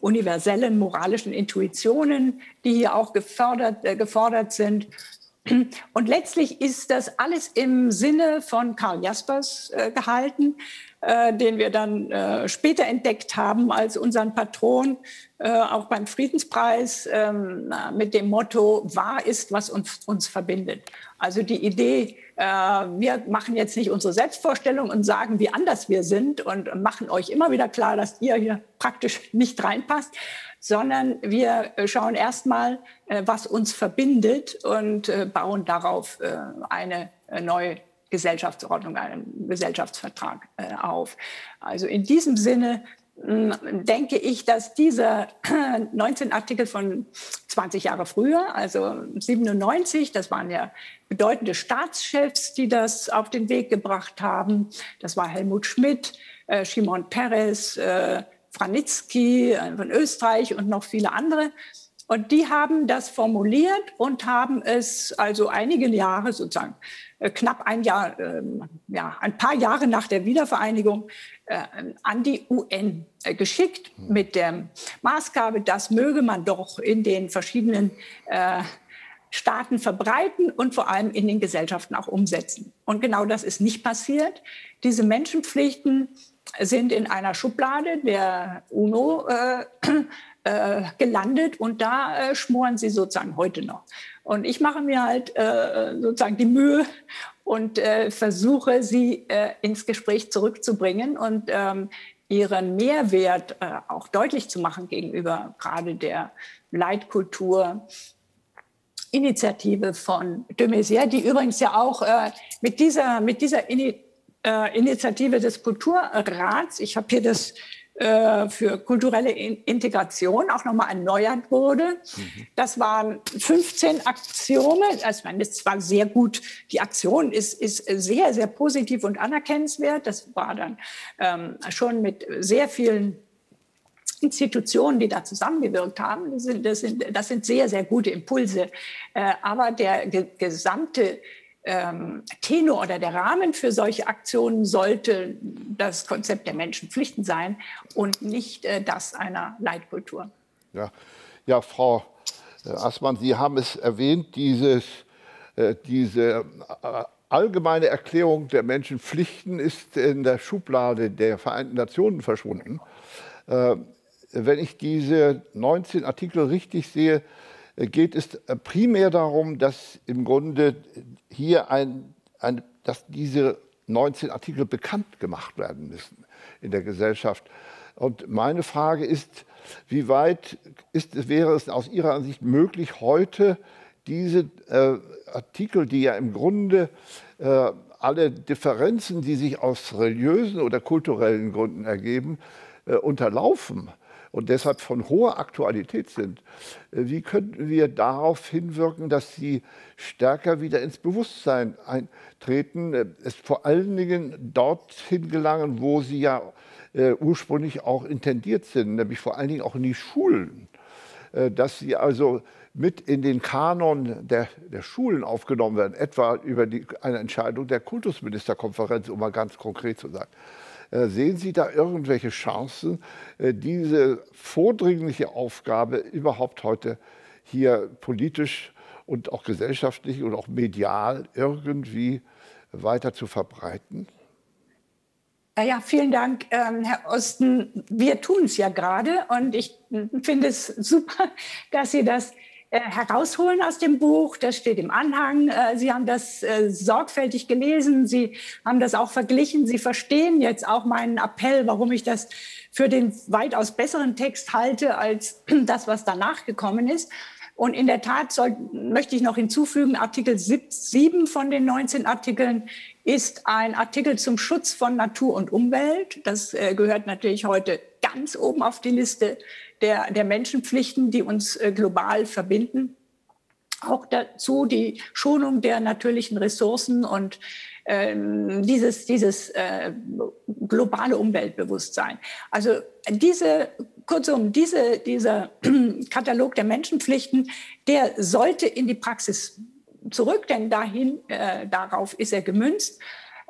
universellen moralischen Intuitionen, die hier auch gefördert, äh, gefordert sind. Und letztlich ist das alles im Sinne von Karl Jaspers äh, gehalten, äh, den wir dann äh, später entdeckt haben als unseren Patron, äh, auch beim Friedenspreis, ähm, mit dem Motto, wahr ist, was uns, uns verbindet. Also die Idee, äh, wir machen jetzt nicht unsere Selbstvorstellung und sagen, wie anders wir sind und machen euch immer wieder klar, dass ihr hier praktisch nicht reinpasst, sondern wir äh, schauen erstmal, äh, was uns verbindet und äh, bauen darauf eine neue Gesellschaftsordnung, einen Gesellschaftsvertrag auf. Also in diesem Sinne hm, denke ich, dass dieser (clears throat) 19 Artikel von 20 Jahre früher, also 97, das waren ja bedeutende Staatschefs, die das auf den Weg gebracht haben. Das war Helmut Schmidt, äh, Shimon Peres, äh, Franitzky äh, von Österreich und noch viele andere. Und die haben das formuliert und haben es also einige Jahre, sozusagen äh, knapp ein Jahr, äh, ja, ein paar Jahre nach der Wiedervereinigung äh, an die UN äh, geschickt mit der Maßgabe, das möge man doch in den verschiedenen Staaten verbreiten und vor allem in den Gesellschaften auch umsetzen. Und genau das ist nicht passiert. Diese Menschenpflichten sind in einer Schublade der UNO äh, äh, gelandet und da äh, schmoren sie sozusagen heute noch. Und ich mache mir halt äh, sozusagen die Mühe und äh, versuche, sie äh, ins Gespräch zurückzubringen und ähm, ihren Mehrwert auch deutlich zu machen gegenüber gerade der Leitkultur, Initiative von de Maizière, die übrigens ja auch äh, mit dieser, mit dieser Initiative äh, Initiative des Kulturrats. Ich habe hier das äh, für kulturelle Integration auch nochmal erneuert wurde. Mhm. Das waren 15 Axiome. Also, ich meine, das war sehr gut. Die Aktion ist, ist sehr, sehr positiv und anerkennenswert. Das war dann ähm, schon mit sehr vielen Institutionen, die da zusammengewirkt haben. Das sind, das sind, das sind sehr, sehr gute Impulse. Äh, aber der ge gesamte ähm, Tenor oder der Rahmen für solche Aktionen sollte das Konzept der Menschenpflichten sein und nicht äh, das einer Leitkultur. Ja, ja Frau äh, Assmann, Sie haben es erwähnt, dieses, äh, diese äh, allgemeine Erklärung der Menschenpflichten ist in der Schublade der Vereinten Nationen verschwunden. Äh, wenn ich diese 19 Artikel richtig sehe, geht es äh, primär darum, dass im Grunde hier ein, ein, dass diese 19 Artikel bekannt gemacht werden müssen in der Gesellschaft. Und meine Frage ist, wie weit ist, wäre es aus Ihrer Ansicht möglich, heute diese äh, Artikel, die ja im Grunde äh, alle Differenzen, die sich aus religiösen oder kulturellen Gründen ergeben, äh, unterlaufen, und deshalb von hoher Aktualität sind. Äh, wie könnten wir darauf hinwirken, dass sie stärker wieder ins Bewusstsein eintreten, äh, es vor allen Dingen dorthin gelangen, wo sie ja äh, ursprünglich auch intendiert sind, nämlich vor allen Dingen auch in die Schulen, dass sie also mit in den Kanon der, der Schulen aufgenommen werden, etwa über die, eine Entscheidung der Kultusministerkonferenz, um mal ganz konkret zu sein. Äh, sehen Sie da irgendwelche Chancen, äh, diese vordringliche Aufgabe überhaupt heute hier politisch und auch gesellschaftlich und auch medial irgendwie weiter zu verbreiten? Ja, vielen Dank, ähm, Herr Osten. Wir tun es ja gerade und ich finde es super, (laughs) dass Sie das herausholen aus dem Buch. Das steht im Anhang. Äh, Sie haben das äh, sorgfältig gelesen. Sie haben das auch verglichen. Sie verstehen jetzt auch meinen Appell, warum ich das für den weitaus besseren Text halte als (clears throat) das, was danach gekommen ist. Und in der Tat soll, möchte ich noch hinzufügen, Artikel 7 von den 19 Artikeln ist ein Artikel zum Schutz von Natur und Umwelt. Das äh, gehört natürlich heute ganz oben auf die Liste der, der Menschenpflichten, die uns äh, global verbinden. auch dazu die Schonung der natürlichen Ressourcen und ähm, dieses, dieses äh, globale Umweltbewusstsein. Also diese, kurzum, diese, dieser (clears throat) Katalog der Menschenpflichten, der sollte in die Praxis zurück, denn dahin, äh, darauf ist er gemünzt.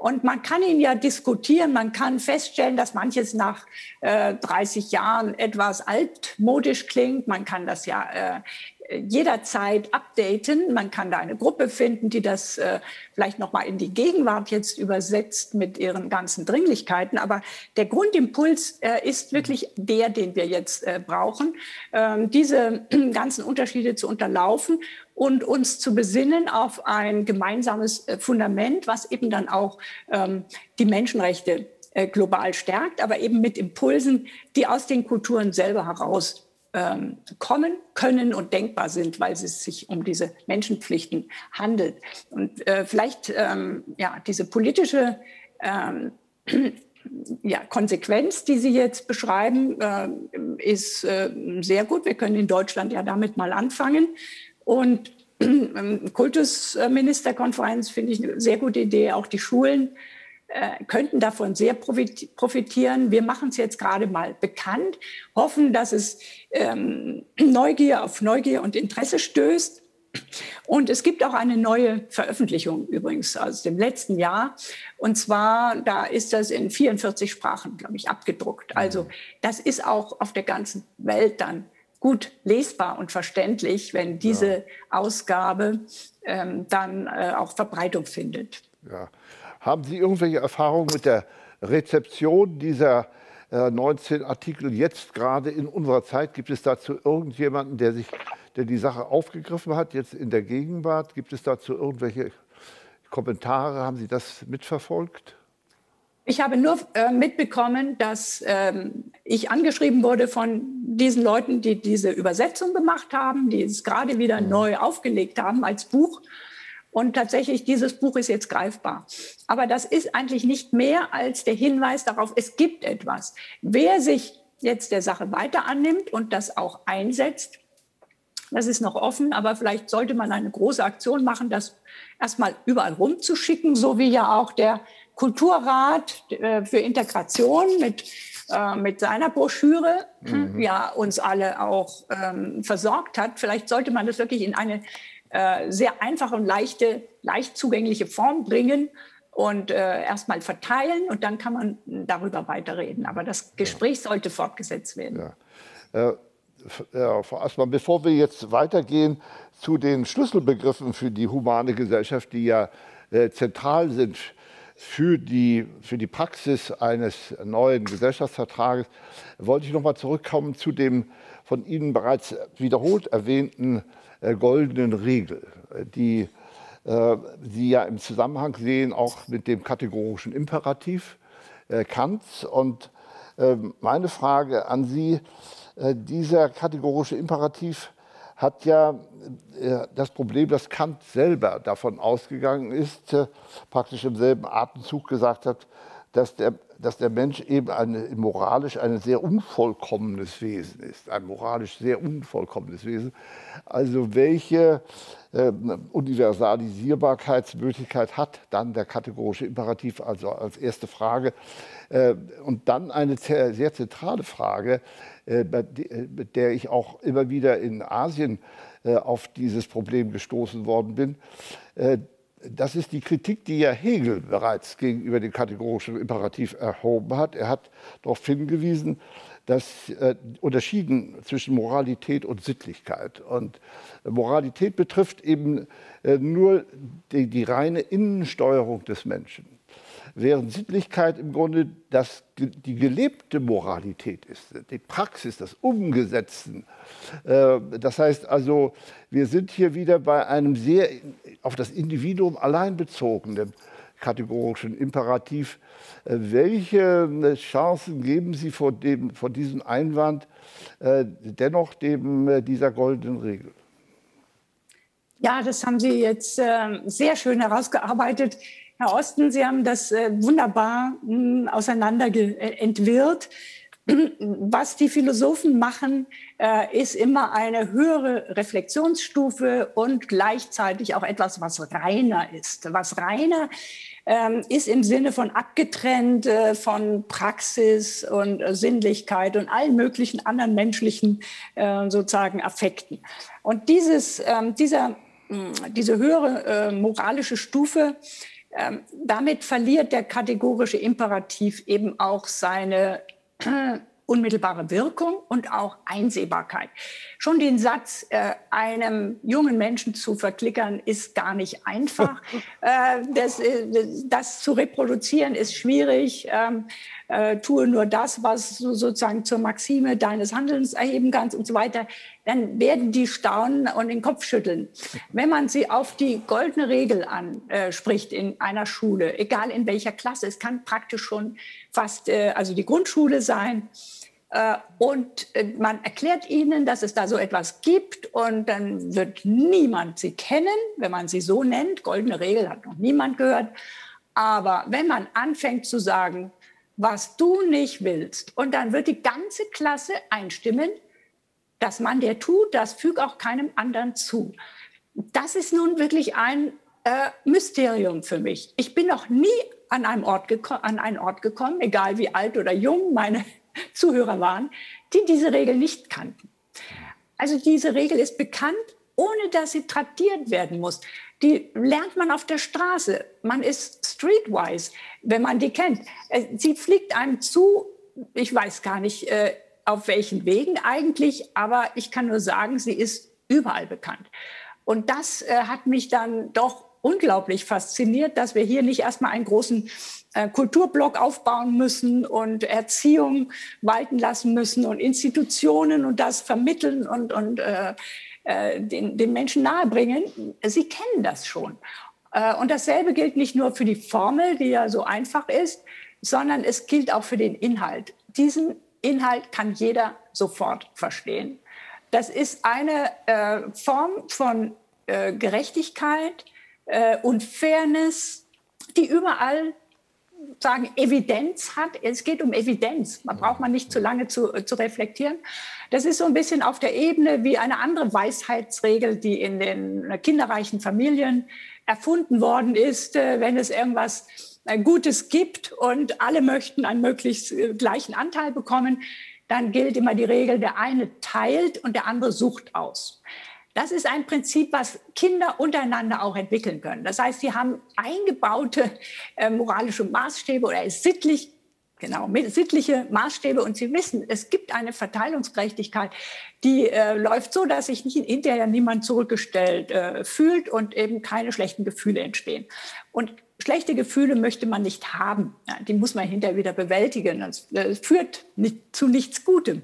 Und man kann ihn ja diskutieren, man kann feststellen, dass manches nach äh, 30 Jahren etwas altmodisch klingt. Man kann das ja äh, jederzeit updaten. Man kann da eine Gruppe finden, die das äh, vielleicht noch mal in die Gegenwart jetzt übersetzt mit ihren ganzen Dringlichkeiten. Aber der Grundimpuls äh, ist wirklich der, den wir jetzt äh, brauchen, ähm, diese (clears throat) ganzen Unterschiede zu unterlaufen und uns zu besinnen auf ein gemeinsames äh, Fundament, was eben dann auch ähm, die Menschenrechte äh, global stärkt, aber eben mit Impulsen, die aus den Kulturen selber heraus ähm, kommen können und denkbar sind, weil es sich um diese Menschenpflichten handelt. Und äh, vielleicht ähm, ja diese politische ähm, (clears throat) ja, Konsequenz, die Sie jetzt beschreiben, äh, ist äh, sehr gut. Wir können in Deutschland ja damit mal anfangen. Und (clears throat) Kultusministerkonferenz finde ich eine sehr gute Idee. Auch die Schulen äh, könnten davon sehr profitieren. Wir machen es jetzt gerade mal bekannt, hoffen, dass es ähm, Neugier auf Neugier und Interesse stößt. Und es gibt auch eine neue Veröffentlichung übrigens aus dem letzten Jahr. Und zwar, da ist das in 44 Sprachen, glaube ich, abgedruckt. Also das ist auch auf der ganzen Welt dann gut lesbar und verständlich, wenn diese ja. Ausgabe ähm, dann äh, auch Verbreitung findet. Ja. Haben Sie irgendwelche Erfahrungen mit der Rezeption dieser äh, 19 Artikel jetzt gerade in unserer Zeit? Gibt es dazu irgendjemanden, der sich, der die Sache aufgegriffen hat, jetzt in der Gegenwart? Gibt es dazu irgendwelche Kommentare? Haben Sie das mitverfolgt? Ich habe nur äh, mitbekommen, dass ähm, ich angeschrieben wurde von diesen Leuten, die diese Übersetzung gemacht haben, die es gerade wieder mhm. neu aufgelegt haben als Buch und tatsächlich, dieses Buch ist jetzt greifbar. Aber das ist eigentlich nicht mehr als der Hinweis darauf, es gibt etwas. Wer sich jetzt der Sache weiter annimmt und das auch einsetzt, das ist noch offen, aber vielleicht sollte man eine große Aktion machen, das erstmal überall rumzuschicken, so wie ja auch der Kulturrat äh, für Integration mit, äh, mit seiner Broschüre mhm. ja uns alle auch ähm, versorgt hat. Vielleicht sollte man das wirklich in eine äh, sehr einfache und leichte, leicht zugängliche Form bringen und äh, erstmal verteilen und dann kann man darüber weiterreden. Aber das Gespräch ja. sollte fortgesetzt werden. Ja. Äh, ja, Frau Aßmann, bevor wir jetzt weitergehen zu den Schlüsselbegriffen für die humane Gesellschaft, die ja äh, zentral sind für die, für die Praxis eines neuen Gesellschaftsvertrages, wollte ich noch mal zurückkommen zu dem von Ihnen bereits wiederholt erwähnten äh, goldenen Regel, die äh, Sie ja im Zusammenhang sehen, auch mit dem kategorischen Imperativ äh, Kants. Und äh, meine Frage an Sie, äh, dieser kategorische Imperativ hat ja äh, das Problem, dass Kant selber davon ausgegangen ist, praktisch im selben Atemzug gesagt hat, dass der, dass der Mensch eben eine, moralisch ein sehr unvollkommenes Wesen ist, ein moralisch sehr unvollkommenes Wesen. Also welche äh, Universalisierbarkeitsmöglichkeit hat dann der kategorische Imperativ, also als erste Frage. Äh, und dann eine sehr, zentrale Frage, äh, mit der ich auch immer wieder in Asien äh, auf dieses Problem gestoßen worden bin äh, das ist die Kritik, die ja Hegel bereits gegenüber dem kategorischen Imperativ erhoben hat. Er hat darauf hingewiesen, dass äh, unterschieden zwischen Moralität und Sittlichkeit. Und Moralität betrifft eben äh, nur die, die reine Innensteuerung des Menschen während Sittlichkeit im Grunde das, die gelebte Moralität ist, die Praxis, das Umgesetzen. Äh, das heißt also, wir sind hier wieder bei einem sehr auf das Individuum allein bezogenen kategorischen Imperativ. Äh, welche äh, Chancen geben Sie vor, dem, vor diesem Einwand dennoch dem, dieser goldenen Regel? Ja, das haben Sie jetzt sehr schön herausgearbeitet. Herr Osten, Sie haben das äh, wunderbar hm, auseinander entwirrt. (clears throat) was die Philosophen machen, äh, ist immer eine höhere Reflexionsstufe und gleichzeitig auch etwas, was reiner ist. Was reiner ähm, ist im Sinne von abgetrennt äh, von Praxis und äh, Sinnlichkeit und allen möglichen anderen menschlichen sozusagen Affekten. Und dieses, ähm, dieser, diese höhere moralische Stufe, ähm, damit verliert der kategorische Imperativ eben auch seine unmittelbare Wirkung und auch Einsehbarkeit. Schon den Satz äh, einem jungen Menschen zu verklickern, ist gar nicht einfach. (laughs) äh, das, äh, das, zu reproduzieren ist schwierig. Ähm, äh, tue nur das, was du sozusagen zur Maxime deines Handelns erheben kannst und so weiter, dann werden die staunen und den Kopf schütteln. Wenn man sie auf die goldene Regel anspricht in einer Schule, egal in welcher Klasse, es kann praktisch schon fast äh, also die Grundschule sein, äh, und man erklärt ihnen, dass es da so etwas gibt und dann wird niemand sie kennen, wenn man sie so nennt. Goldene Regel hat noch niemand gehört. Aber wenn man anfängt zu sagen, was du nicht willst. Und dann wird die ganze Klasse einstimmen, dass man der tut, das fügt auch keinem anderen zu. Das ist nun wirklich ein äh, Mysterium für mich. Ich bin noch nie an, einem Ort an einen Ort gekommen, egal wie alt oder jung meine (laughs) Zuhörer waren, die diese Regel nicht kannten. Also diese Regel ist bekannt, ohne dass sie tradiert werden muss die lernt man auf der Straße. Man ist streetwise, wenn man die kennt. Äh, sie fliegt einem zu, ich weiß gar nicht, äh, auf welchen Wegen eigentlich, aber ich kann nur sagen, sie ist überall bekannt. Und das äh, hat mich dann doch unglaublich fasziniert, dass wir hier nicht erstmal einen großen Kulturblock aufbauen müssen und Erziehung walten lassen müssen und Institutionen und das vermitteln und, und äh, äh, den, den Menschen nahebringen, sie kennen das schon. Äh, und dasselbe gilt nicht nur für die Formel, die ja so einfach ist, sondern es gilt auch für den Inhalt. Diesen Inhalt kann jeder sofort verstehen. Das ist eine äh, Form von äh, Gerechtigkeit äh, und Fairness, die überall sagen, Evidenz hat. Es geht um Evidenz. Man braucht man nicht zu lange zu, zu reflektieren. Das ist so ein bisschen auf der Ebene wie eine andere Weisheitsregel, die in den kinderreichen Familien erfunden worden ist, äh, wenn es irgendwas äh, Gutes gibt und alle möchten einen möglichst äh, gleichen Anteil bekommen, dann gilt immer die Regel, der eine teilt und der andere sucht aus. Das ist ein Prinzip, was Kinder untereinander auch entwickeln können. Das heißt, sie haben eingebaute äh, moralische Maßstäbe oder sittlich Genau, sittliche Maßstäbe und Sie wissen, es gibt eine Verteilungsgerechtigkeit, die äh, läuft so, dass sich nicht hinterher niemand zurückgestellt äh, fühlt und eben keine schlechten Gefühle entstehen. Und schlechte Gefühle möchte man nicht haben. Ja, die muss man hinterher wieder bewältigen. Das, das führt nicht, zu nichts Gutem.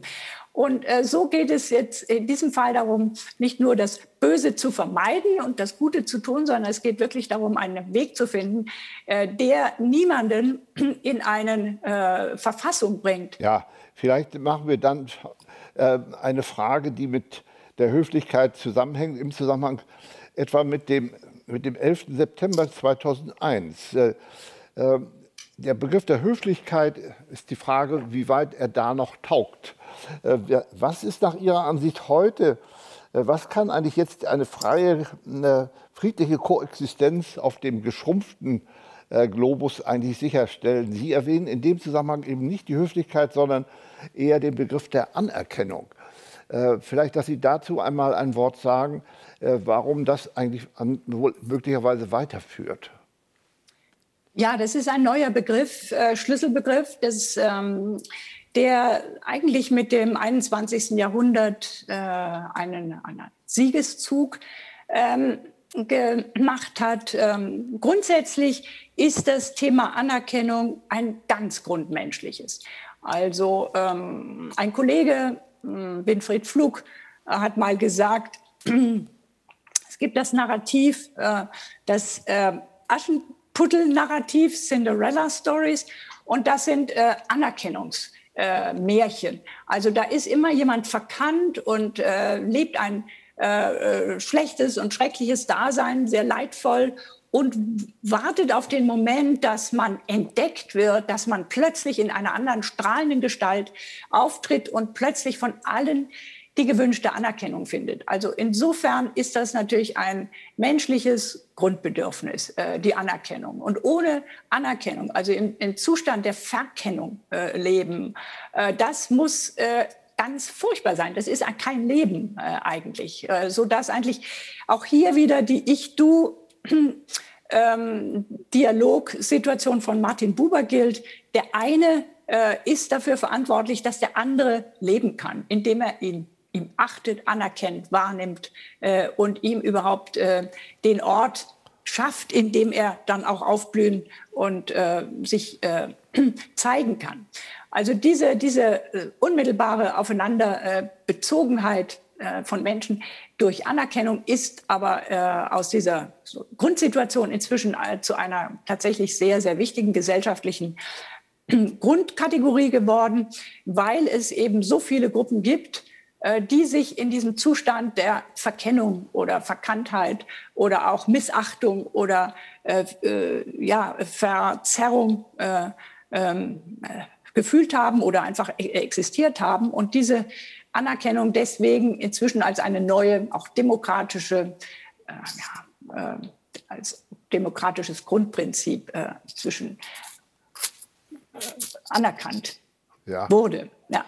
Und äh, so geht es jetzt in diesem Fall darum, nicht nur das Böse zu vermeiden und das Gute zu tun, sondern es geht wirklich darum, einen Weg zu finden, äh, der niemanden (clears throat) in eine äh, Verfassung bringt. Ja, vielleicht machen wir dann äh, eine Frage, die mit der Höflichkeit zusammenhängt, im Zusammenhang etwa mit dem, mit dem 11. September 2001. Äh, äh, der Begriff der Höflichkeit ist die Frage, wie weit er da noch taugt. Äh, was ist nach Ihrer Ansicht heute, äh, was kann eigentlich jetzt eine freie, eine friedliche Koexistenz auf dem geschrumpften äh, Globus eigentlich sicherstellen? Sie erwähnen in dem Zusammenhang eben nicht die Höflichkeit, sondern eher den Begriff der Anerkennung. Vielleicht, dass Sie dazu einmal ein Wort sagen, warum das eigentlich möglicherweise weiterführt. Ja, das ist ein neuer Begriff, äh, Schlüsselbegriff. Das ähm, der eigentlich mit dem 21. Jahrhundert äh, einen, einen Siegeszug ähm, gemacht hat. Ähm, grundsätzlich ist das Thema Anerkennung ein ganz grundmenschliches. Also ähm, ein Kollege, äh, Winfried Pflug, äh, hat mal gesagt, (clears throat) es gibt das Narrativ, äh, das äh, Aschenputtel-Narrativ, Cinderella-Stories, und das sind Anerkennungs- Märchen. Also da ist immer jemand verkannt und lebt ein äh, schlechtes und schreckliches Dasein, sehr leidvoll. Und wartet auf den Moment, dass man entdeckt wird, dass man plötzlich in einer anderen strahlenden Gestalt auftritt und plötzlich von allen die gewünschte Anerkennung findet. Also insofern ist das natürlich ein menschliches Grundbedürfnis, äh, die Anerkennung. Und ohne Anerkennung, also im, im Zustand der Verkennung äh, leben, äh, das muss äh, ganz furchtbar sein. Das ist kein Leben äh, eigentlich, äh, so dass eigentlich auch hier wieder die Ich-Du (clears throat) ähm, Dialogsituation von Martin Buber gilt. Der eine äh, ist dafür verantwortlich, dass der andere leben kann, indem er ihn ihm achtet, anerkennt, wahrnimmt äh, und ihm überhaupt äh, den Ort schafft, in dem er dann auch aufblühen und äh, sich äh, (clears throat) zeigen kann. Also diese, diese äh, unmittelbare Aufeinanderbezogenheit äh, von Menschen durch Anerkennung ist aber aus dieser Grundsituation inzwischen zu einer tatsächlich sehr, sehr wichtigen gesellschaftlichen Grundkategorie geworden, weil es eben so viele Gruppen gibt, äh, die sich in diesem Zustand der Verkennung oder Verkanntheit oder auch Missachtung oder äh, äh, ja, Verzerrung äh, ähm, äh, gefühlt haben oder einfach e-, existiert haben. Und diese Anerkennung deswegen inzwischen als eine neue, auch demokratische, äh, ja, als demokratisches Grundprinzip zwischen anerkannt ja. wurde. Ja.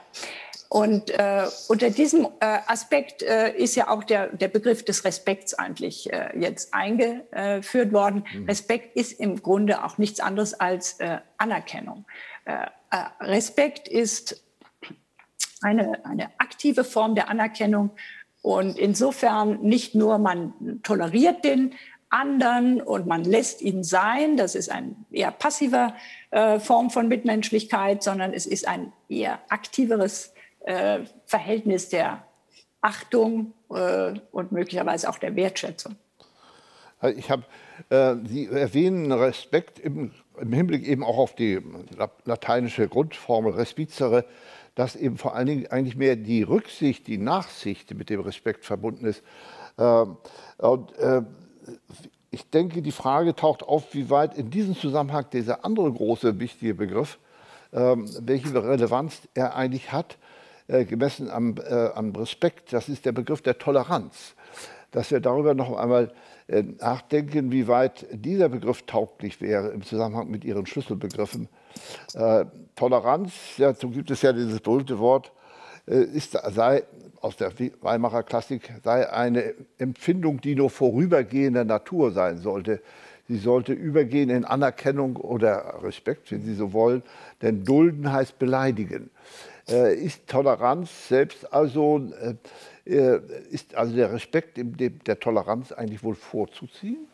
Und äh, unter diesem äh, Aspekt äh, ist ja auch der, der Begriff des Respekts eigentlich äh, jetzt eingeführt worden. Mhm. Respekt ist im Grunde auch nichts anderes als äh, Anerkennung. Äh, äh, Respekt ist eine, eine aktive Form der Anerkennung und insofern nicht nur man toleriert den anderen und man lässt ihn sein, das ist eine eher passive äh, Form von Mitmenschlichkeit, sondern es ist ein eher aktiveres äh, Verhältnis der Achtung äh, und möglicherweise auch der Wertschätzung. Also ich habe, äh, Sie erwähnen Respekt im, im, Hinblick eben auch auf die lateinische Grundformel respizere, dass eben vor allen Dingen eigentlich mehr die Rücksicht, die Nachsicht mit dem Respekt verbunden ist. Ähm, und, äh, ich denke, die Frage taucht auf, wie weit in diesem Zusammenhang dieser andere große wichtige Begriff, ähm, welche Relevanz er eigentlich hat äh, gemessen am, äh, am Respekt, das ist der Begriff der Toleranz. Dass wir darüber noch einmal äh, nachdenken, wie weit dieser Begriff tauglich wäre im Zusammenhang mit Ihren Schlüsselbegriffen. Äh, Toleranz, dazu gibt es ja dieses berühmte Wort, äh, ist, sei aus der Weimarer Klassik, sei eine Empfindung, die nur vorübergehender Natur sein sollte. Sie sollte übergehen in Anerkennung oder Respekt, wenn Sie so wollen, denn dulden heißt beleidigen. Äh, ist Toleranz selbst also, äh, äh, ist also der Respekt der Toleranz eigentlich wohl vorzuziehen?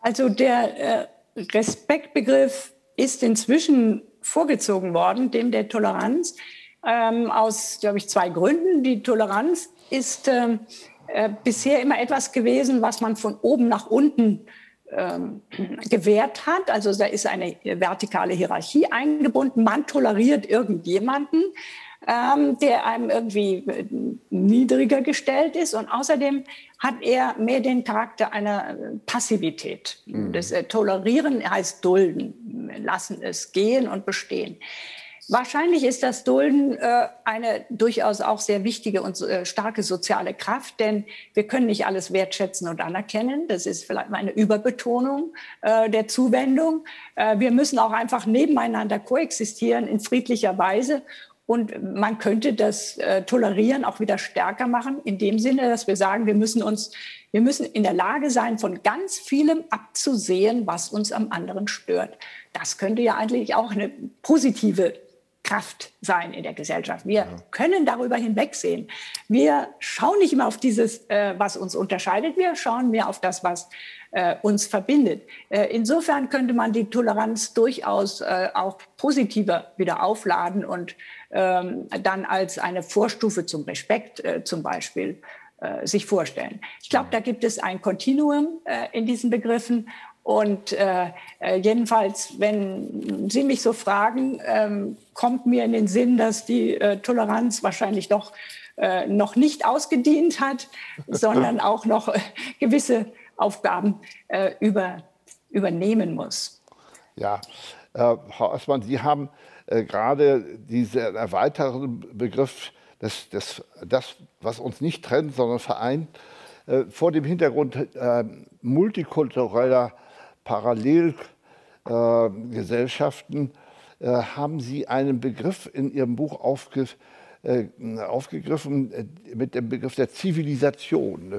Also der Respektbegriff ist inzwischen vorgezogen worden, dem der Toleranz, ähm, aus, glaube ich, zwei Gründen. Die Toleranz ist äh, bisher immer etwas gewesen, was man von oben nach unten ähm, (clears throat) gewährt hat. Also da ist eine vertikale Hierarchie eingebunden. Man toleriert irgendjemanden, ähm, der einem irgendwie äh, niedriger gestellt ist. Und außerdem hat er mehr den Charakter einer Passivität. Mhm. Das äh, Tolerieren heißt dulden, lassen es gehen und bestehen. Wahrscheinlich ist das Dulden äh, eine durchaus auch sehr wichtige und äh, starke soziale Kraft, denn wir können nicht alles wertschätzen und anerkennen. Das ist vielleicht mal eine Überbetonung äh, der Zuwendung. Äh, wir müssen auch einfach nebeneinander koexistieren in friedlicher Weise. Und man könnte das äh, Tolerieren auch wieder stärker machen, in dem Sinne, dass wir sagen, wir müssen uns, wir müssen in der Lage sein, von ganz vielem abzusehen, was uns am anderen stört. Das könnte ja eigentlich auch eine positive Kraft sein in der Gesellschaft. Wir ja. können darüber hinwegsehen. Wir schauen nicht immer auf dieses, äh, was uns unterscheidet, wir schauen mehr auf das, was äh, uns verbindet. Äh, insofern könnte man die Toleranz durchaus äh, auch positiver wieder aufladen und ähm, dann als eine Vorstufe zum Respekt äh, zum Beispiel äh, sich vorstellen. Ich glaube, da gibt es ein Kontinuum in diesen Begriffen und äh, äh, jedenfalls, wenn Sie mich so fragen, ähm, kommt mir in den Sinn, dass die äh, Toleranz wahrscheinlich doch äh, noch nicht ausgedient hat, (laughs) sondern auch noch äh, gewisse Aufgaben äh, über, übernehmen muss. Ja, äh, Frau Assmann, Sie haben äh, gerade diesen erweiterten Begriff, das, das, das, was uns nicht trennt, sondern vereint, äh, vor dem Hintergrund äh, multikultureller Parallelgesellschaften äh, haben Sie einen Begriff in Ihrem Buch aufgegriffen, aufgegriffen mit dem Begriff der Zivilisation,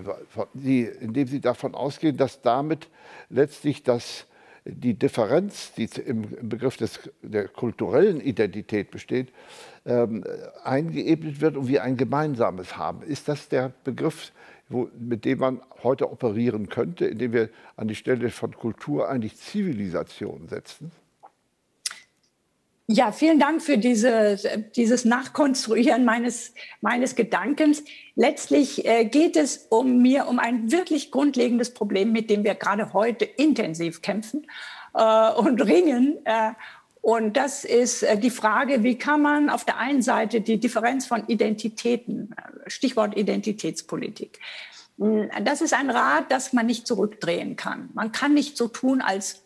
indem Sie davon ausgehen, dass damit letztlich das die Differenz, die im Begriff des, der kulturellen Identität besteht, ähm, eingeebnet wird und wir ein gemeinsames haben. Ist das der Begriff, wo, mit dem man heute operieren könnte, indem wir an die Stelle von Kultur eigentlich Zivilisation setzen? Ja, vielen Dank für diese, dieses Nachkonstruieren meines, meines Gedankens. Letztlich äh, geht es um mir um ein wirklich grundlegendes Problem, mit dem wir gerade heute intensiv kämpfen äh, und ringen. Äh, und das ist äh, die Frage, wie kann man auf der einen Seite die Differenz von Identitäten, äh, Stichwort Identitätspolitik, das ist ein Rad, das man nicht zurückdrehen kann. Man kann nicht so tun, als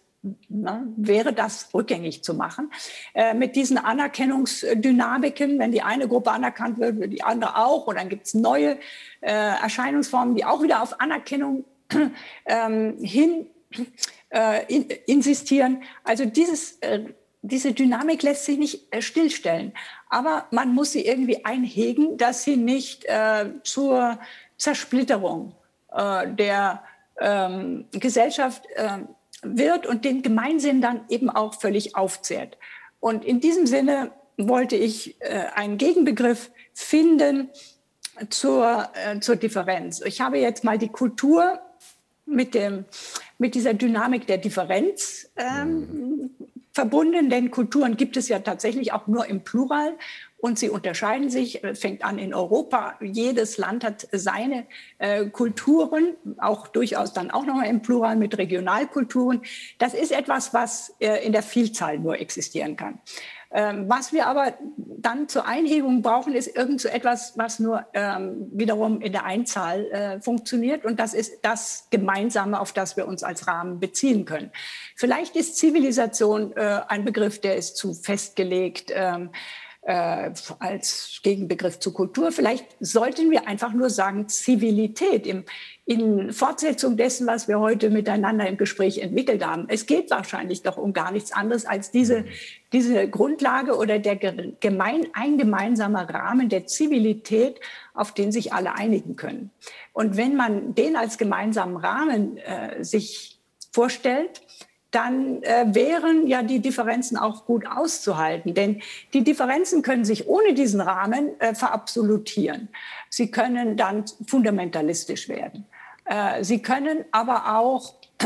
na, wäre das rückgängig zu machen. Äh, mit diesen Anerkennungsdynamiken, wenn die eine Gruppe anerkannt wird, wird die andere auch. Und dann gibt es neue äh, Erscheinungsformen, die auch wieder auf Anerkennung (clears throat) ähm, hin äh, in, insistieren. Also dieses, äh, diese Dynamik lässt sich nicht äh, stillstellen. Aber man muss sie irgendwie einhegen, dass sie nicht äh, zur Zersplitterung der ähm, Gesellschaft wird und den Gemeinsinn dann eben auch völlig aufzehrt. Und in diesem Sinne wollte ich äh, einen Gegenbegriff finden zur, äh, zur Differenz. Ich habe jetzt mal die Kultur mit, dem, mit dieser Dynamik der Differenz ähm, mhm. verbunden, denn Kulturen gibt es ja tatsächlich auch nur im Plural und sie unterscheiden sich, äh, fängt an in Europa. Jedes Land hat seine äh, Kulturen, auch durchaus dann auch nochmal im Plural mit Regionalkulturen. Das ist etwas, was äh, in der Vielzahl nur existieren kann. Ähm, was wir aber dann zur Einhebung brauchen, ist irgend so etwas, was nur ähm, wiederum in der Einzahl äh, funktioniert. Und das ist das Gemeinsame, auf das wir uns als Rahmen beziehen können. Vielleicht ist Zivilisation äh, ein Begriff, der ist zu festgelegt. Ähm, äh, als Gegenbegriff zu Kultur. Vielleicht sollten wir einfach nur sagen Zivilität im, in Fortsetzung dessen, was wir heute miteinander im Gespräch entwickelt haben. Es geht wahrscheinlich doch um gar nichts anderes als diese, diese Grundlage oder der gemein, ein gemeinsamer Rahmen der Zivilität, auf den sich alle einigen können. Und wenn man den als gemeinsamen Rahmen äh, sich vorstellt, dann äh, wären ja die Differenzen auch gut auszuhalten. Denn die Differenzen können sich ohne diesen Rahmen äh, verabsolutieren. Sie können dann fundamentalistisch werden. Äh, sie können aber auch, (clears throat)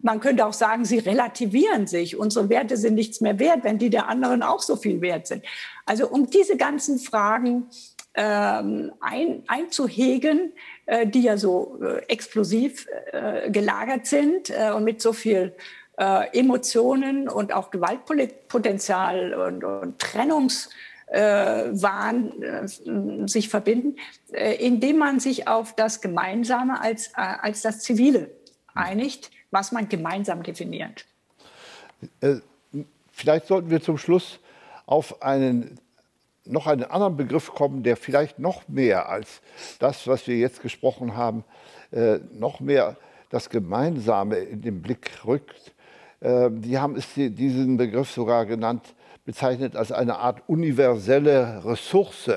man könnte auch sagen, sie relativieren sich. Unsere Werte sind nichts mehr wert, wenn die der anderen auch so viel wert sind. Also um diese ganzen Fragen ähm, ein, einzuhegen, äh, die ja so äh, explosiv äh, gelagert sind äh, und mit so viel äh, Emotionen und auch Gewaltpotenzial und, und Trennungswahn äh, sich verbinden, äh, indem man sich auf das Gemeinsame als, äh, als das Zivile einigt, was man gemeinsam definiert. Äh, vielleicht sollten wir zum Schluss auf einen noch einen anderen Begriff kommen, der vielleicht noch mehr als das, was wir jetzt gesprochen haben, äh, noch mehr das Gemeinsame in den Blick rückt. Ähm, die haben es, diesen Begriff sogar genannt, bezeichnet als eine Art universelle Ressource.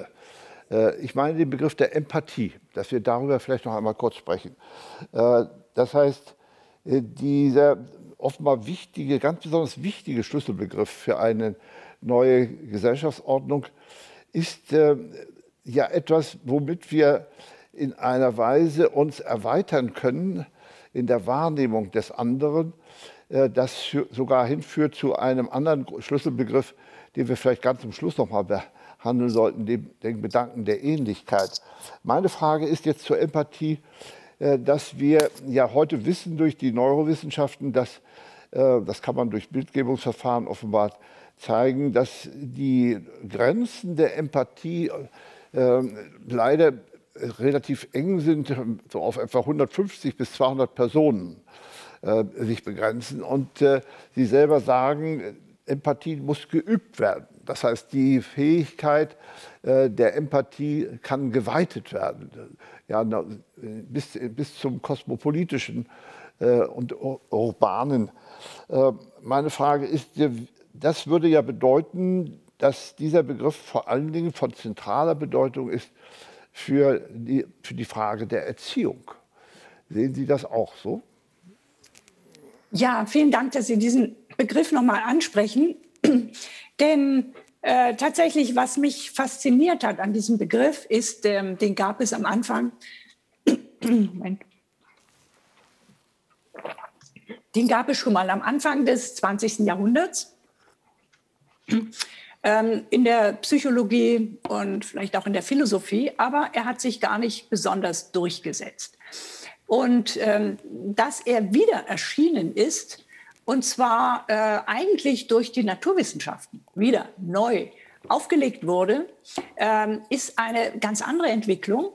Äh, ich meine den Begriff der Empathie, dass wir darüber vielleicht noch einmal kurz sprechen. Äh, das heißt, äh, dieser offenbar wichtige, ganz besonders wichtige Schlüsselbegriff für eine neue Gesellschaftsordnung ist ja etwas, womit wir in einer Weise uns erweitern können in der Wahrnehmung des anderen das sogar hinführt zu einem anderen Schlüsselbegriff, den wir vielleicht ganz zum Schluss noch mal behandeln sollten, dem, den Gedanken der Ähnlichkeit. Meine Frage ist jetzt zur Empathie, äh, dass wir ja heute wissen durch die Neurowissenschaften, dass, äh, das kann man durch Bildgebungsverfahren offenbar zeigen, dass die Grenzen der Empathie leider relativ eng sind, so auf etwa 150 bis 200 Personen äh, sich begrenzen. Und äh, Sie selber sagen, Empathie muss geübt werden. Das heißt, die Fähigkeit äh, der Empathie kann geweitet werden, ja, bis, bis zum kosmopolitischen und urbanen. Meine Frage ist, das würde ja bedeuten, dass dieser Begriff vor allen Dingen von zentraler Bedeutung ist für die, für die Frage der Erziehung. Sehen Sie das auch so? Ja, vielen Dank, dass Sie diesen Begriff nochmal ansprechen. (clears throat) Denn äh, tatsächlich, was mich fasziniert hat an diesem Begriff, ist, ähm, den gab es am Anfang. (clears throat) Den gab es schon mal am Anfang des 20. Jahrhunderts (clears throat) ähm, in der Psychologie und vielleicht auch in der Philosophie, aber er hat sich gar nicht besonders durchgesetzt. Und ähm, dass er wieder erschienen ist, und zwar äh, eigentlich durch die Naturwissenschaften wieder neu aufgelegt wurde, ähm, ist eine ganz andere Entwicklung.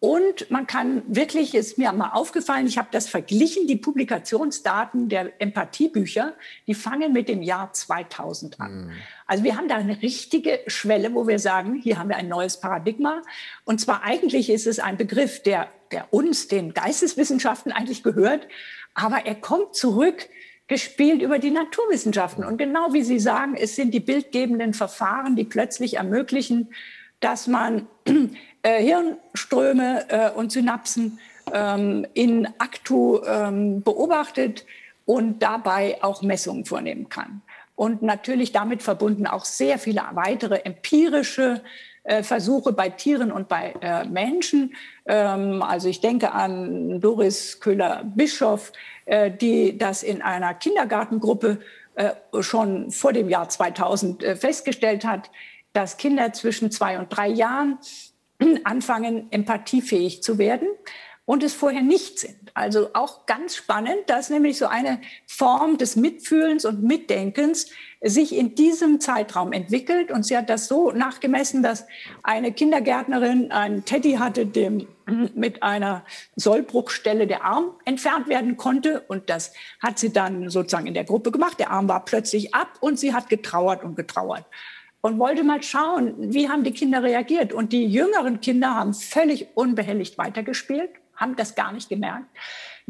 Und man kann wirklich, ist mir mal aufgefallen, ich habe das verglichen, die Publikationsdaten der Empathiebücher, die fangen mit dem Jahr 2000 an. Mhm. Also wir haben da eine richtige Schwelle, wo wir sagen, hier haben wir ein neues Paradigma. Und zwar eigentlich ist es ein Begriff, der, der uns, den Geisteswissenschaften eigentlich gehört, aber er kommt zurück gespielt über die Naturwissenschaften. Und genau wie Sie sagen, es sind die bildgebenden Verfahren, die plötzlich ermöglichen, dass man (clears throat) äh, Hirnströme äh, und Synapsen ähm, in Aktu ähm, beobachtet und dabei auch Messungen vornehmen kann. Und natürlich damit verbunden auch sehr viele weitere empirische Versuche bei Tieren und bei äh, Menschen. Ähm, also ich denke an Doris Köhler-Bischoff, äh, die das in einer Kindergartengruppe äh, schon vor dem Jahr 2000 äh, festgestellt hat, dass Kinder zwischen zwei und drei Jahren (clears throat) anfangen, empathiefähig zu werden und es vorher nicht sind. Also auch ganz spannend, dass nämlich so eine Form des Mitfühlens und Mitdenkens sich in diesem Zeitraum entwickelt. Und sie hat das so nachgemessen, dass eine Kindergärtnerin einen Teddy hatte, dem mit einer Sollbruchstelle der Arm entfernt werden konnte. Und das hat sie dann sozusagen in der Gruppe gemacht. Der Arm war plötzlich ab und sie hat getrauert und getrauert und wollte mal schauen, wie haben die Kinder reagiert. Und die jüngeren Kinder haben völlig unbehelligt weitergespielt, haben das gar nicht gemerkt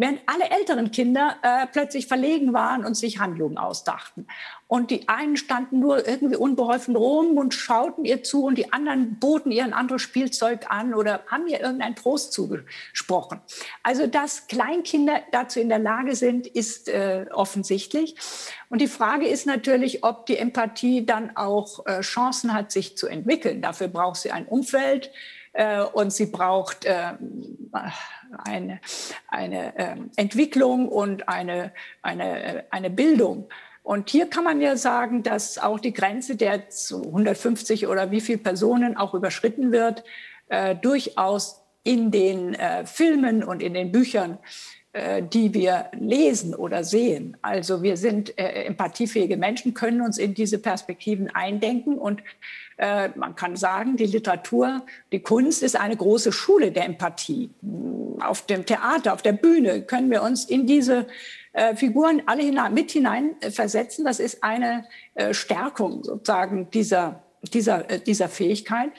während alle älteren Kinder äh, plötzlich verlegen waren und sich Handlungen ausdachten. Und die einen standen nur irgendwie unbeholfen rum und schauten ihr zu und die anderen boten ihr ein anderes Spielzeug an oder haben ihr irgendeinen Trost zugesprochen. Also, dass Kleinkinder dazu in der Lage sind, ist äh, offensichtlich. Und die Frage ist natürlich, ob die Empathie dann auch äh, Chancen hat, sich zu entwickeln. Dafür braucht sie ein Umfeld, äh, und sie braucht äh, eine, eine äh, Entwicklung und eine, eine, eine Bildung. Und hier kann man ja sagen, dass auch die Grenze der 150 oder wie viele Personen auch überschritten wird, äh, durchaus in den äh, Filmen und in den Büchern, äh, die wir lesen oder sehen. Also wir sind äh, empathiefähige Menschen, können uns in diese Perspektiven eindenken und äh, man kann sagen, die Literatur, die Kunst ist eine große Schule der Empathie. Auf dem Theater, auf der Bühne können wir uns in diese äh, Figuren alle hinein, mit hinein äh, versetzen. Das ist eine äh, Stärkung sozusagen dieser, dieser, äh, dieser Fähigkeit.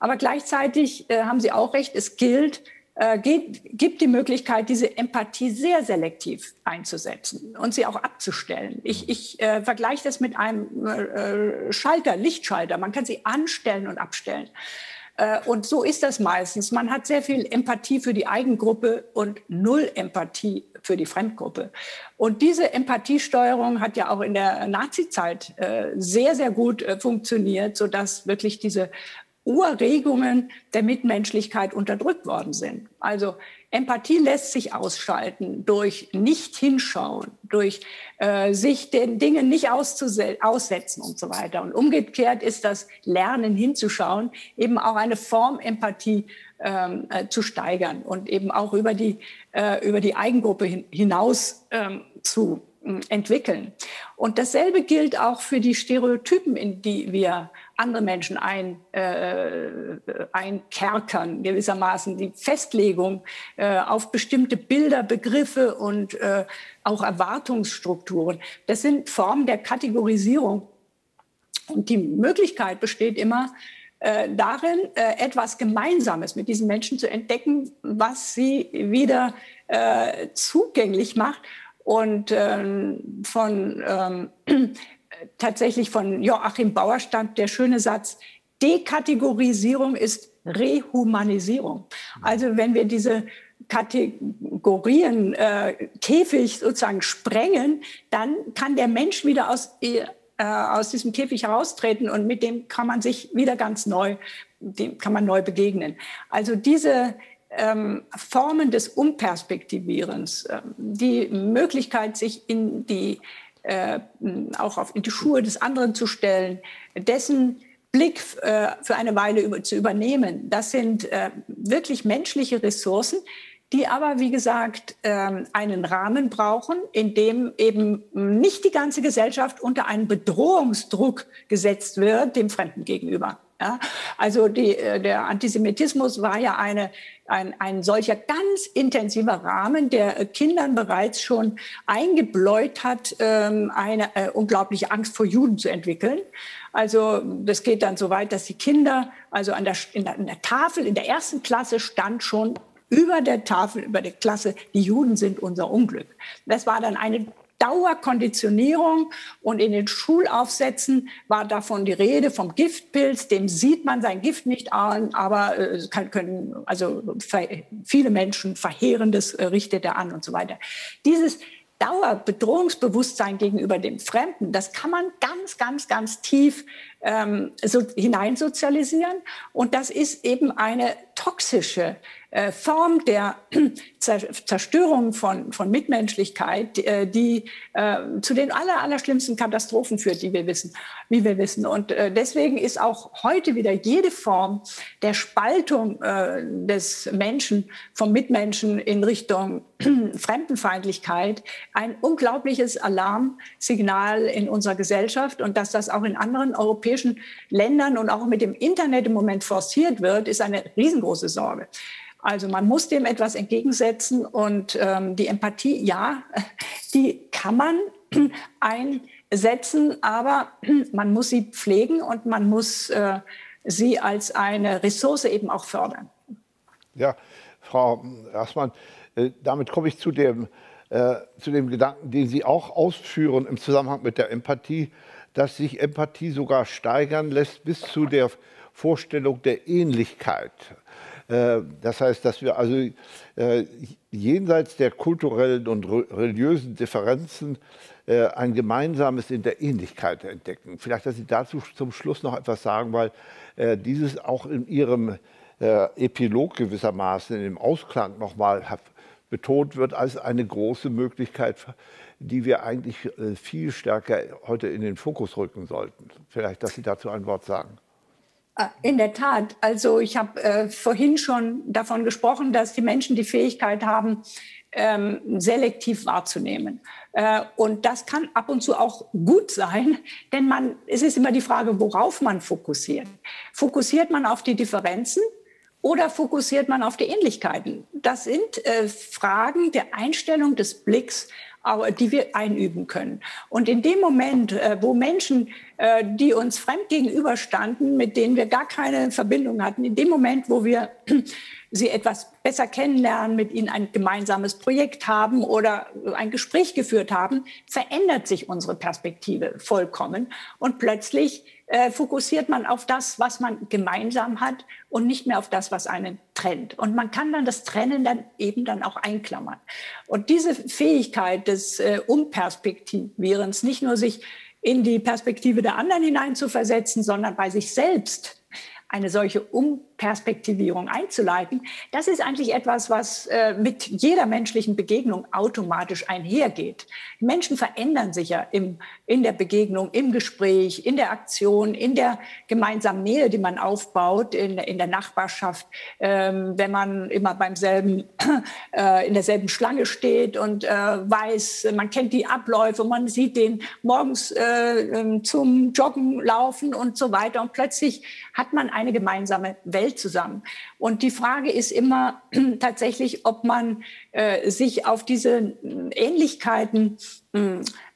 Aber gleichzeitig haben Sie auch recht, es gilt, äh, geht, gibt die Möglichkeit, diese Empathie sehr selektiv einzusetzen und sie auch abzustellen. Ich, ich äh, vergleiche das mit einem äh, Schalter, Lichtschalter. Man kann sie anstellen und abstellen. Äh, und so ist das meistens. Man hat sehr viel Empathie für die Eigengruppe und null Empathie für die Fremdgruppe. Und diese Empathiesteuerung hat ja auch in der Nazizeit äh, sehr, sehr gut funktioniert, sodass wirklich diese Urregungen der Mitmenschlichkeit unterdrückt worden sind. Also Empathie lässt sich ausschalten durch nicht hinschauen, durch äh, sich den Dingen nicht aussetzen und so weiter. Und umgekehrt ist das Lernen hinzuschauen eben auch eine Form Empathie ähm, äh, zu steigern und eben auch über die, äh, über die Eigengruppe hin, hinaus ähm, zu entwickeln. Und dasselbe gilt auch für die Stereotypen, in die wir andere Menschen ein, äh, einkerkern, gewissermaßen die Festlegung äh, auf bestimmte Bilder, Begriffe und äh, auch Erwartungsstrukturen. Das sind Formen der Kategorisierung. Und die Möglichkeit besteht immer, äh, darin, äh, etwas Gemeinsames mit diesen Menschen zu entdecken, was sie wieder äh, zugänglich macht. Und ähm, von ähm, tatsächlich von Joachim Bauer stammt der schöne Satz, Dekategorisierung ist Rehumanisierung. Also wenn wir diese Kategorien äh, Käfig sozusagen sprengen, dann kann der Mensch wieder aus, äh, aus diesem Käfig heraustreten und mit dem kann man sich wieder ganz neu, dem kann man neu begegnen. Also diese ähm, Formen des Umperspektivierens, äh, die Möglichkeit, sich in die äh, auch auf, in die Schuhe des anderen zu stellen, dessen Blick äh, für eine Weile über, zu übernehmen. Das sind äh, wirklich menschliche Ressourcen, die aber, wie gesagt, ähm, einen Rahmen brauchen, in dem eben nicht die ganze Gesellschaft unter einen Bedrohungsdruck gesetzt wird, dem Fremden gegenüber. Ja? Also die, äh, der Antisemitismus war ja eine, ein, ein solcher ganz intensiver Rahmen, der Kindern bereits schon eingebläut hat, ähm, eine äh, unglaubliche Angst vor Juden zu entwickeln. Also das geht dann so weit, dass die Kinder, also an der, in, der, in der Tafel in der ersten Klasse stand schon über der Tafel, über der Klasse, die Juden sind unser Unglück. Das war dann eine Dauerkonditionierung und in den Schulaufsätzen war davon die Rede vom Giftpilz, dem sieht man sein Gift nicht an, aber äh, können also viele Menschen verheerendes äh, richtet er an und so weiter. Dieses Dauerbedrohungsbewusstsein gegenüber dem Fremden, das kann man ganz, ganz, ganz tief ähm, so hineinsozialisieren. Und das ist eben eine toxische Form der (clears throat) Zerstörung von, von Mitmenschlichkeit, äh, die äh, zu den aller, allerschlimmsten Katastrophen führt, die wir wissen, wie wir wissen. Und äh, deswegen ist auch heute wieder jede Form der Spaltung äh, des Menschen vom Mitmenschen in Richtung (clears throat) Fremdenfeindlichkeit ein unglaubliches Alarmsignal in unserer Gesellschaft. Und dass das auch in anderen europäischen Ländern und auch mit dem Internet im Moment forciert wird, ist eine riesengroße Sorge. Also man muss dem etwas entgegensetzen und ähm, die Empathie, ja, (laughs) die kann man (clears throat) einsetzen, aber (clears throat) man muss sie pflegen und man muss äh, sie als eine Ressource eben auch fördern. Ja, Frau Erstmann, äh, damit komme ich zu dem, äh, zu dem Gedanken, den Sie auch ausführen im Zusammenhang mit der Empathie, dass sich Empathie sogar steigern lässt bis zu der Vorstellung der Ähnlichkeit. Äh, das heißt, dass wir also äh, jenseits der kulturellen und religiösen Differenzen äh, ein Gemeinsames in der Ähnlichkeit entdecken. Vielleicht, dass Sie dazu zum Schluss noch etwas sagen, weil dieses auch in Ihrem Epilog gewissermaßen, im Ausklang nochmal betont wird als eine große Möglichkeit, die wir eigentlich viel stärker heute in den Fokus rücken sollten. Vielleicht, dass Sie dazu ein Wort sagen. Äh, in der Tat. Also ich habe äh, vorhin schon davon gesprochen, dass die Menschen die Fähigkeit haben, ähm, selektiv wahrzunehmen. Äh, und das kann ab und zu auch gut sein, (laughs) denn man, es ist immer die Frage, worauf man fokussiert. Fokussiert man auf die Differenzen oder fokussiert man auf die Ähnlichkeiten? Das sind äh, Fragen der Einstellung des Blicks die wir einüben können. Und in dem Moment, äh, wo Menschen, äh, die uns fremd gegenüberstanden, mit denen wir gar keine Verbindung hatten, in dem Moment, wo wir (clears throat) sie etwas besser kennenlernen, mit ihnen ein gemeinsames Projekt haben oder ein Gespräch geführt haben, verändert sich unsere Perspektive vollkommen. Und plötzlich äh, fokussiert man auf das, was man gemeinsam hat und nicht mehr auf das, was einen trennt. Und man kann dann das Trennen dann eben dann auch einklammern. Und diese Fähigkeit des äh, Umperspektivierens, nicht nur sich in die Perspektive der anderen hineinzuversetzen, sondern bei sich selbst eine solche Umperspektivierung Perspektivierung einzuleiten, das ist eigentlich etwas, was äh, mit jeder menschlichen Begegnung automatisch einhergeht. Die Menschen verändern sich ja im, in der Begegnung, im Gespräch, in der Aktion, in der gemeinsamen Nähe, die man aufbaut, in, in der Nachbarschaft, ähm, wenn man immer beim selben, (clears throat) äh, in derselben Schlange steht und äh, weiß, man kennt die Abläufe, man sieht den morgens äh, ähm, zum Joggen laufen und so weiter und plötzlich hat man eine gemeinsame Welt zusammen. Und die Frage ist immer (clears throat) tatsächlich, ob man äh, sich auf diese Ähnlichkeiten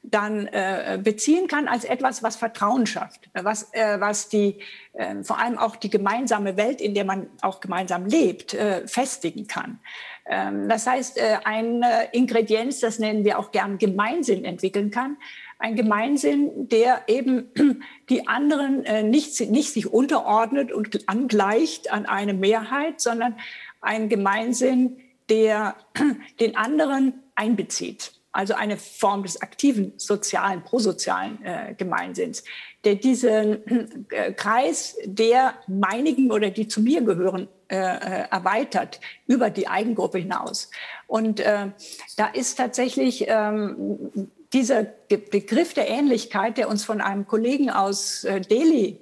dann äh, beziehen kann als etwas, was Vertrauen schafft, was, äh, was die, äh, vor allem auch die gemeinsame Welt, in der man auch gemeinsam lebt, äh, festigen kann. Ähm, das heißt, äh, ein Ingredienz, das nennen wir auch gern Gemeinsinn entwickeln kann, ein Gemeinsinn, der eben (clears throat) die anderen äh, nicht, nicht sich unterordnet und angleicht an eine Mehrheit, sondern ein Gemeinsinn, der (clears throat) den anderen einbezieht. Also eine Form des aktiven sozialen, prosozialen äh, Gemeinsinns, der diesen äh, Kreis der meinigen oder die zu mir gehören äh, äh erweitert über die Eigengruppe hinaus. Und äh, da ist tatsächlich ähm, dieser Begriff der Ähnlichkeit, der uns von einem Kollegen aus äh, Delhi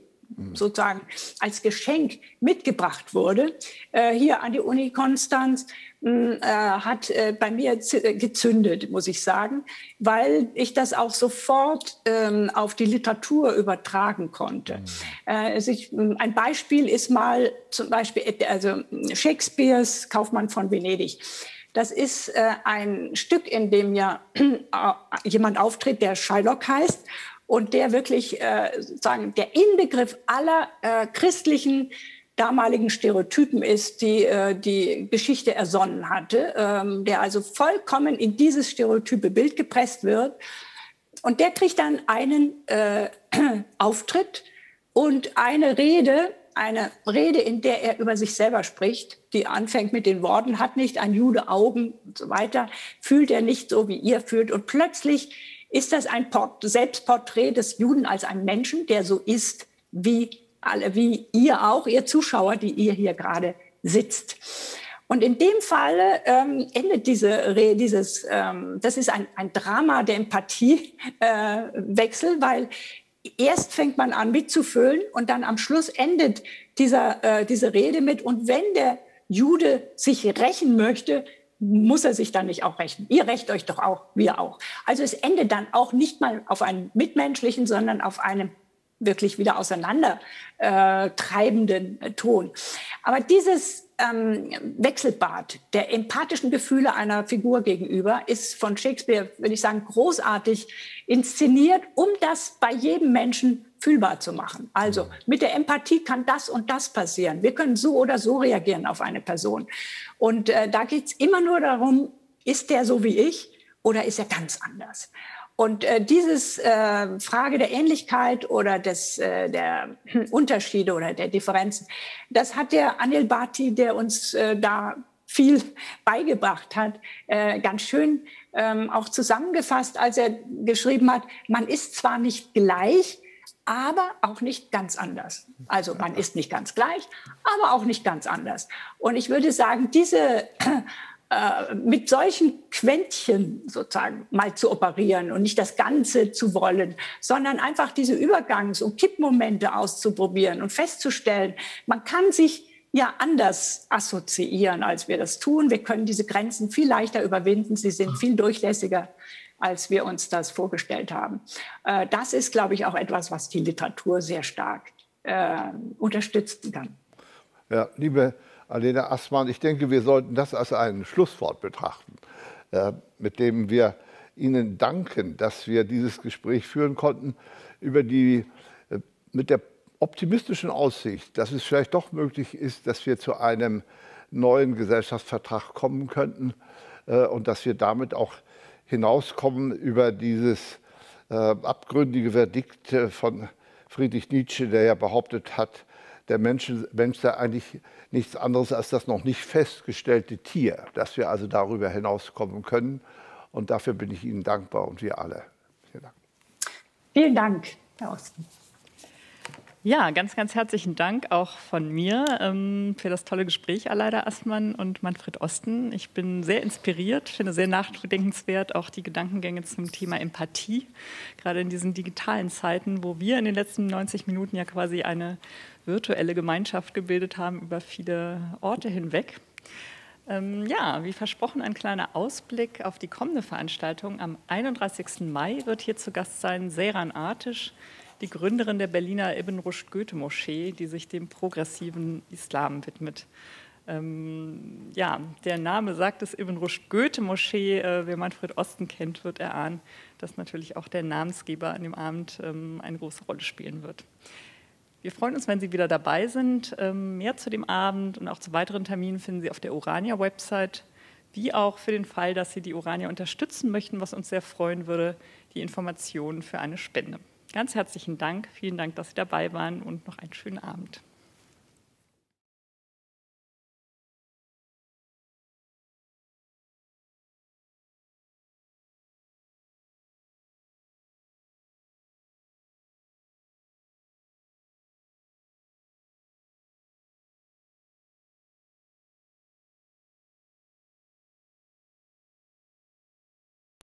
sozusagen als Geschenk mitgebracht wurde, hier an die Uni Konstanz, hat bei mir gezündet, muss ich sagen, weil ich das auch sofort ähm, auf die Literatur übertragen konnte. Mhm. Also hm, ein Beispiel ist mal zum Beispiel also Shakespeares Kaufmann von Venedig. Das ist äh, ein Stück, in dem ja äh, jemand auftritt, der Shylock heißt und der wirklich äh, sozusagen der Inbegriff aller äh, christlichen damaligen Stereotypen ist, die äh, die Geschichte ersonnen hatte, ähm, der also vollkommen in dieses stereotype Bild gepresst wird. Und der kriegt dann einen äh, (clears throat) Auftritt und eine Rede, eine Rede, in der er über sich selber spricht, die anfängt mit den Worten, hat nicht ein Jude Augen und so weiter, fühlt er nicht so, wie ihr fühlt. Und plötzlich ist das ein Port Selbstporträt des Juden als ein Menschen, der so ist, wie alle, wie ihr auch, ihr Zuschauer, die ihr hier gerade sitzt. Und in dem Fall ähm, endet diese, dieses, ähm, das ist ein, ein Drama der Empathiewechsel, äh, weil erst fängt man an mitzufüllen und dann am Schluss endet dieser, äh, diese Rede mit, und wenn der Jude sich rächen möchte, muss er sich dann nicht auch rächen. Ihr rächt euch doch auch, wir auch. Also es endet dann auch nicht mal auf einem mitmenschlichen, sondern auf einem wirklich wieder auseinandertreibenden äh, Ton. Aber dieses ähm, Wechselbad der empathischen Gefühle einer Figur gegenüber ist von Shakespeare, würde ich sagen, großartig inszeniert, um das bei jedem Menschen fühlbar zu machen. Also mit der Empathie kann das und das passieren. Wir können so oder so reagieren auf eine Person. Und äh, da geht es immer nur darum, ist der so wie ich oder ist er ganz anders? Und äh, dieses äh, Frage der Ähnlichkeit oder des, äh, der (clears throat) Unterschiede oder der Differenzen, das hat der Anil Bhatti, der uns äh, da viel (laughs) beigebracht hat, äh, ganz schön ähm, auch zusammengefasst, als er geschrieben hat, man ist zwar nicht gleich, aber auch nicht ganz anders. Also man ist nicht ganz gleich, aber auch nicht ganz anders. Und ich würde sagen, diese (clears throat) äh, mit solchen Quäntchen sozusagen mal zu operieren und nicht das Ganze zu wollen, sondern einfach diese Übergangs- und Kippmomente auszuprobieren und festzustellen, man kann sich ja anders assoziieren, als wir das tun. Wir können diese Grenzen viel leichter überwinden. Sie sind viel durchlässiger, als wir uns das vorgestellt haben. Äh, das ist, glaube ich, auch etwas, was die Literatur sehr stark äh, unterstützen kann. Ja, liebe Alena Assmann, ich denke, wir sollten das als ein Schlusswort betrachten, äh, mit dem wir Ihnen danken, dass wir dieses Gespräch führen konnten über die, äh, mit der optimistischen Aussicht, dass es vielleicht doch möglich ist, dass wir zu einem neuen Gesellschaftsvertrag kommen könnten äh, und dass wir damit auch hinauskommen über dieses abgründige Verdikt von Friedrich Nietzsche, der ja behauptet hat, der Mensch, Mensch sei eigentlich nichts anderes als das noch nicht festgestellte Tier, dass wir also darüber hinauskommen können. Und dafür bin ich Ihnen dankbar und wir alle. Vielen Dank, Vielen Dank Herr Osten. Ja, ganz, ganz herzlichen Dank auch von mir ähm, für das tolle Gespräch, Aleida Assmann und Manfred Osten. Ich bin sehr inspiriert, finde sehr nachdenkenswert auch die Gedankengänge zum Thema Empathie, gerade in diesen digitalen Zeiten, wo wir in den letzten 90 Minuten ja quasi eine virtuelle Gemeinschaft gebildet haben über viele Orte hinweg. Ähm, ja, wie versprochen, ein kleiner Ausblick auf die kommende Veranstaltung. Am 31. Mai wird hier zu Gast sein Seyran Artisch, die Gründerin der Berliner Ibn Rushd Goethe-Moschee, die sich dem progressiven Islam widmet. Ähm, ja, der Name sagt es Ibn Rushd Goethe-Moschee. Äh, wer Manfred Osten kennt, wird erahnen, dass natürlich auch der Namensgeber an dem Abend ähm, eine große Rolle spielen wird. Wir freuen uns, wenn Sie wieder dabei sind. Ähm, mehr zu dem Abend und auch zu weiteren Terminen finden Sie auf der Urania-Website, wie auch für den Fall, dass Sie die Urania unterstützen möchten, was uns sehr freuen würde, die Informationen für eine Spende. Ganz herzlichen Dank. Vielen Dank, dass Sie dabei waren und noch einen schönen Abend.